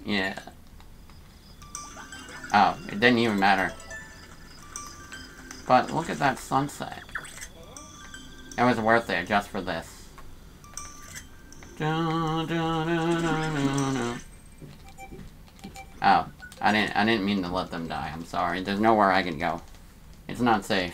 Yeah. Oh, it didn't even matter. But look at that sunset. It was worth it just for this. Oh, I didn't I didn't mean to let them die. I'm sorry. There's nowhere I can go. It's not safe.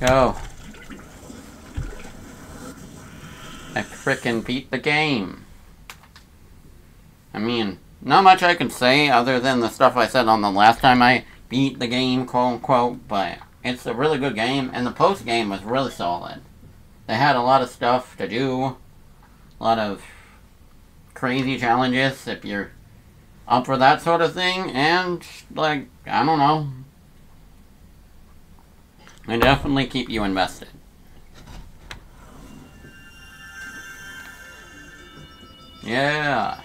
Go. I frickin' beat the game. I mean, not much I can say other than the stuff I said on the last time I beat the game, quote unquote, but it's a really good game, and the post game was really solid. They had a lot of stuff to do, a lot of crazy challenges if you're up for that sort of thing, and, like, I don't know. They definitely keep you invested. Yeah.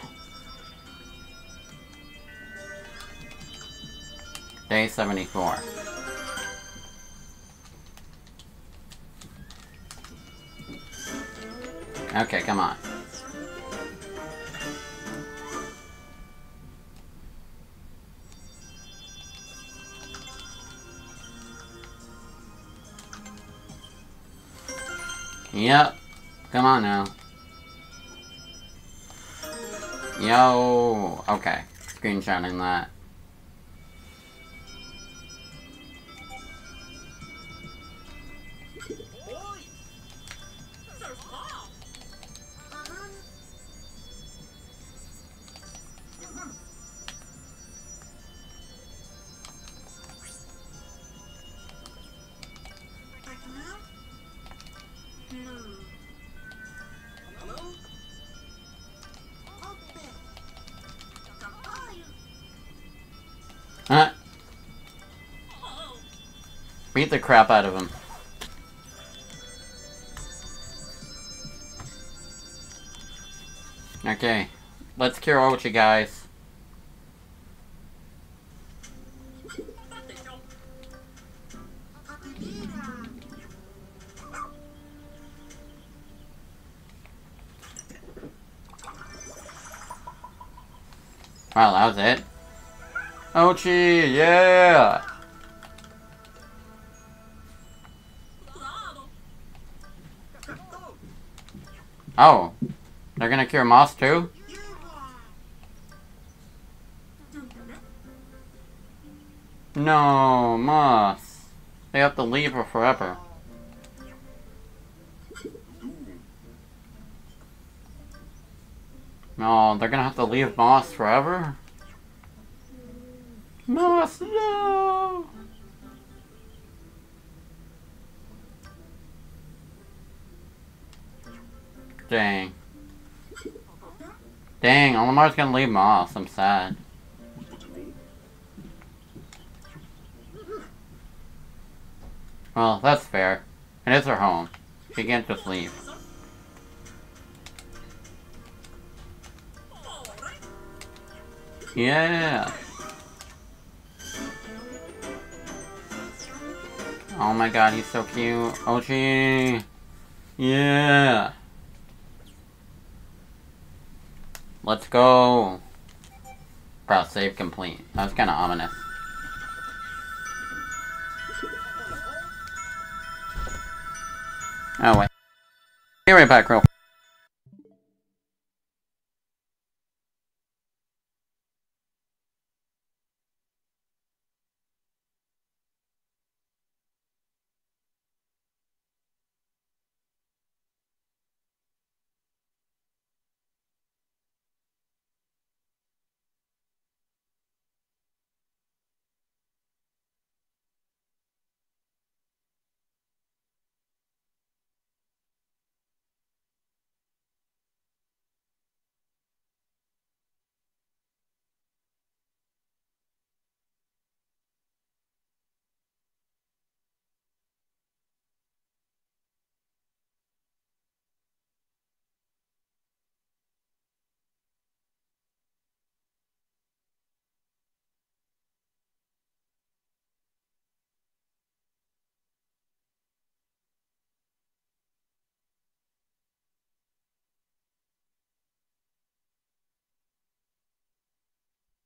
Day 74. Okay, come on. Yep. Come on now. Yo. Okay. Screenshotting that. The crap out of him. Okay. Let's cure Oatchi, guys. Wow, that was it. Oatchi, yeah! Oh, they're gonna cure Moss too? No, Moss. They have to leave her forever. No, they're gonna have to leave Moss forever? Moss, no! Dang. Dang, Olimar's gonna leave Moss. I'm sad. Well, that's fair. And It is her home. She can't just leave. Yeah! Oh my god, he's so cute. Oatchi! Yeah! Let's go! Bro, save complete. That was kinda ominous. Oh wait. Be right back real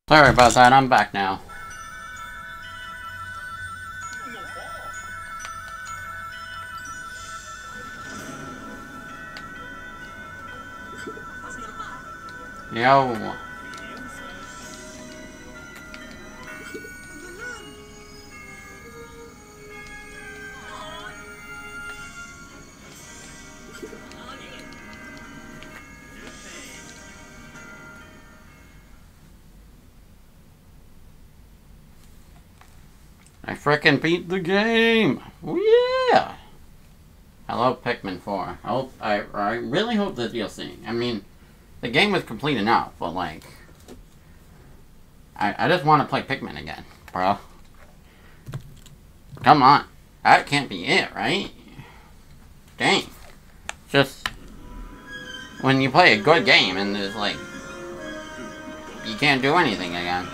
Sorry about that, I'm back now. Yo. I frickin' beat the game! Oh, yeah! I love Pikmin 4. I hope, I, I really hope the DLC. I mean, the game was complete enough, but like, I, I just want to play Pikmin again, bro. Come on. That can't be it, right? Dang. Just, when you play a good game and there's like, you can't do anything again.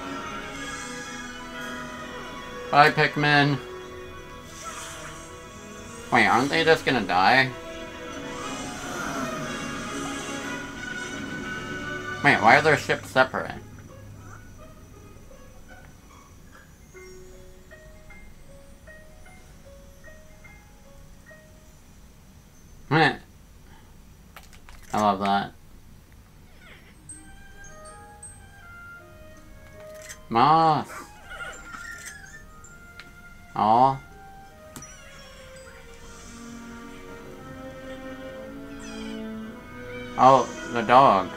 Bye, Pikmin. Wait, aren't they just gonna die? Wait, why are their ships separate? I love that. Moss. Aw. Oh, the dog.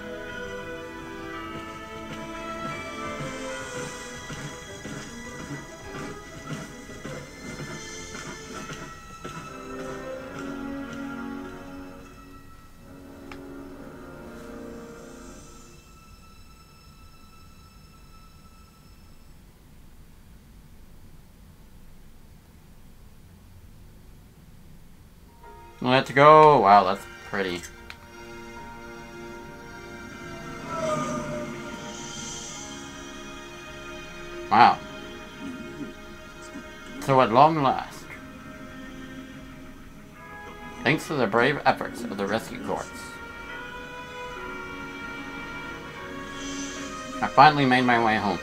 Let's go! Wow, that's pretty. Wow. So at long last, thanks to the brave efforts of the rescue corps, I finally made my way home.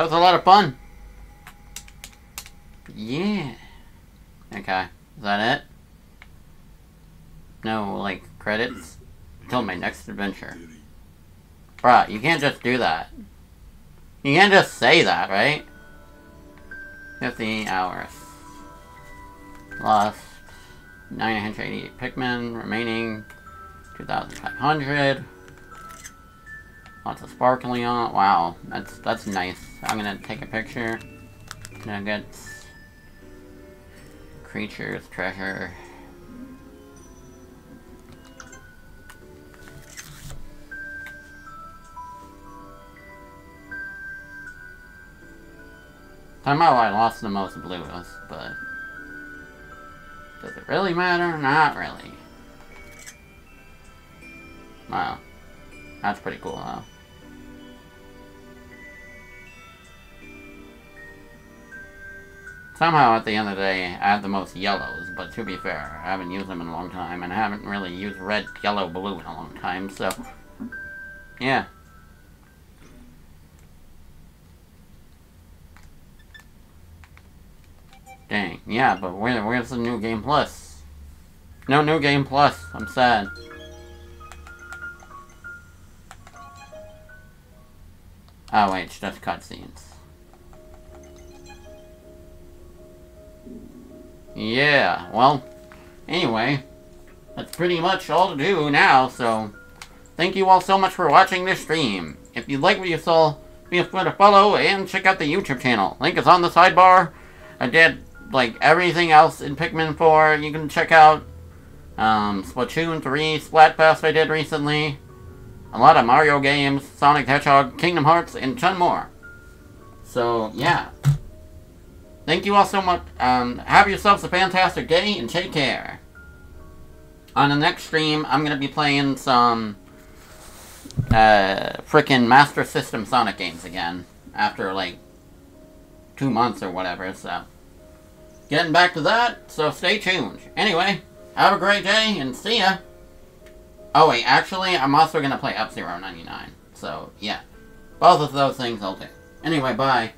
That was a lot of fun. Yeah. Okay, is that it? No, like, credits? Until my next adventure. Bruh, you can't just do that. You can't just say that, right? 50 hours. Lost. 988 Pikmin, remaining 2,500. Lots of sparkling on it. Wow, that's that's nice. I'm gonna take a picture. Nuggets. Creatures, treasure. Somehow I lost the most blues, but... Does it really matter? Not really. Wow. That's pretty cool, though. Somehow, at the end of the day, I have the most yellows, but to be fair, I haven't used them in a long time, and I haven't really used red, yellow, blue in a long time, so... Yeah. Dang, yeah, but where, where's the new game plus? No new game plus, I'm sad. Oh wait, it's just cutscenes. Yeah, well, anyway, that's pretty much all to do now, so thank you all so much for watching this stream. If you like what you saw, feel free to follow and check out the YouTube channel. Link is on the sidebar. I did like everything else in Pikmin 4, you can check out um, Splatoon 3 Splatfest I did recently. a lot of Mario games, Sonic Hedgehog, Kingdom Hearts, and ton more. So, yeah. Thank you all so much. Um, have yourselves a fantastic day and take care. On the next stream, I'm going to be playing some uh, freaking Master System Sonic games again. After, like, two months or whatever, so. Getting back to that, so stay tuned. Anyway, have a great day and see ya. Oh wait, actually, I'm also going to play F-Zero 99. So, yeah. Both of those things I'll do. Anyway, bye.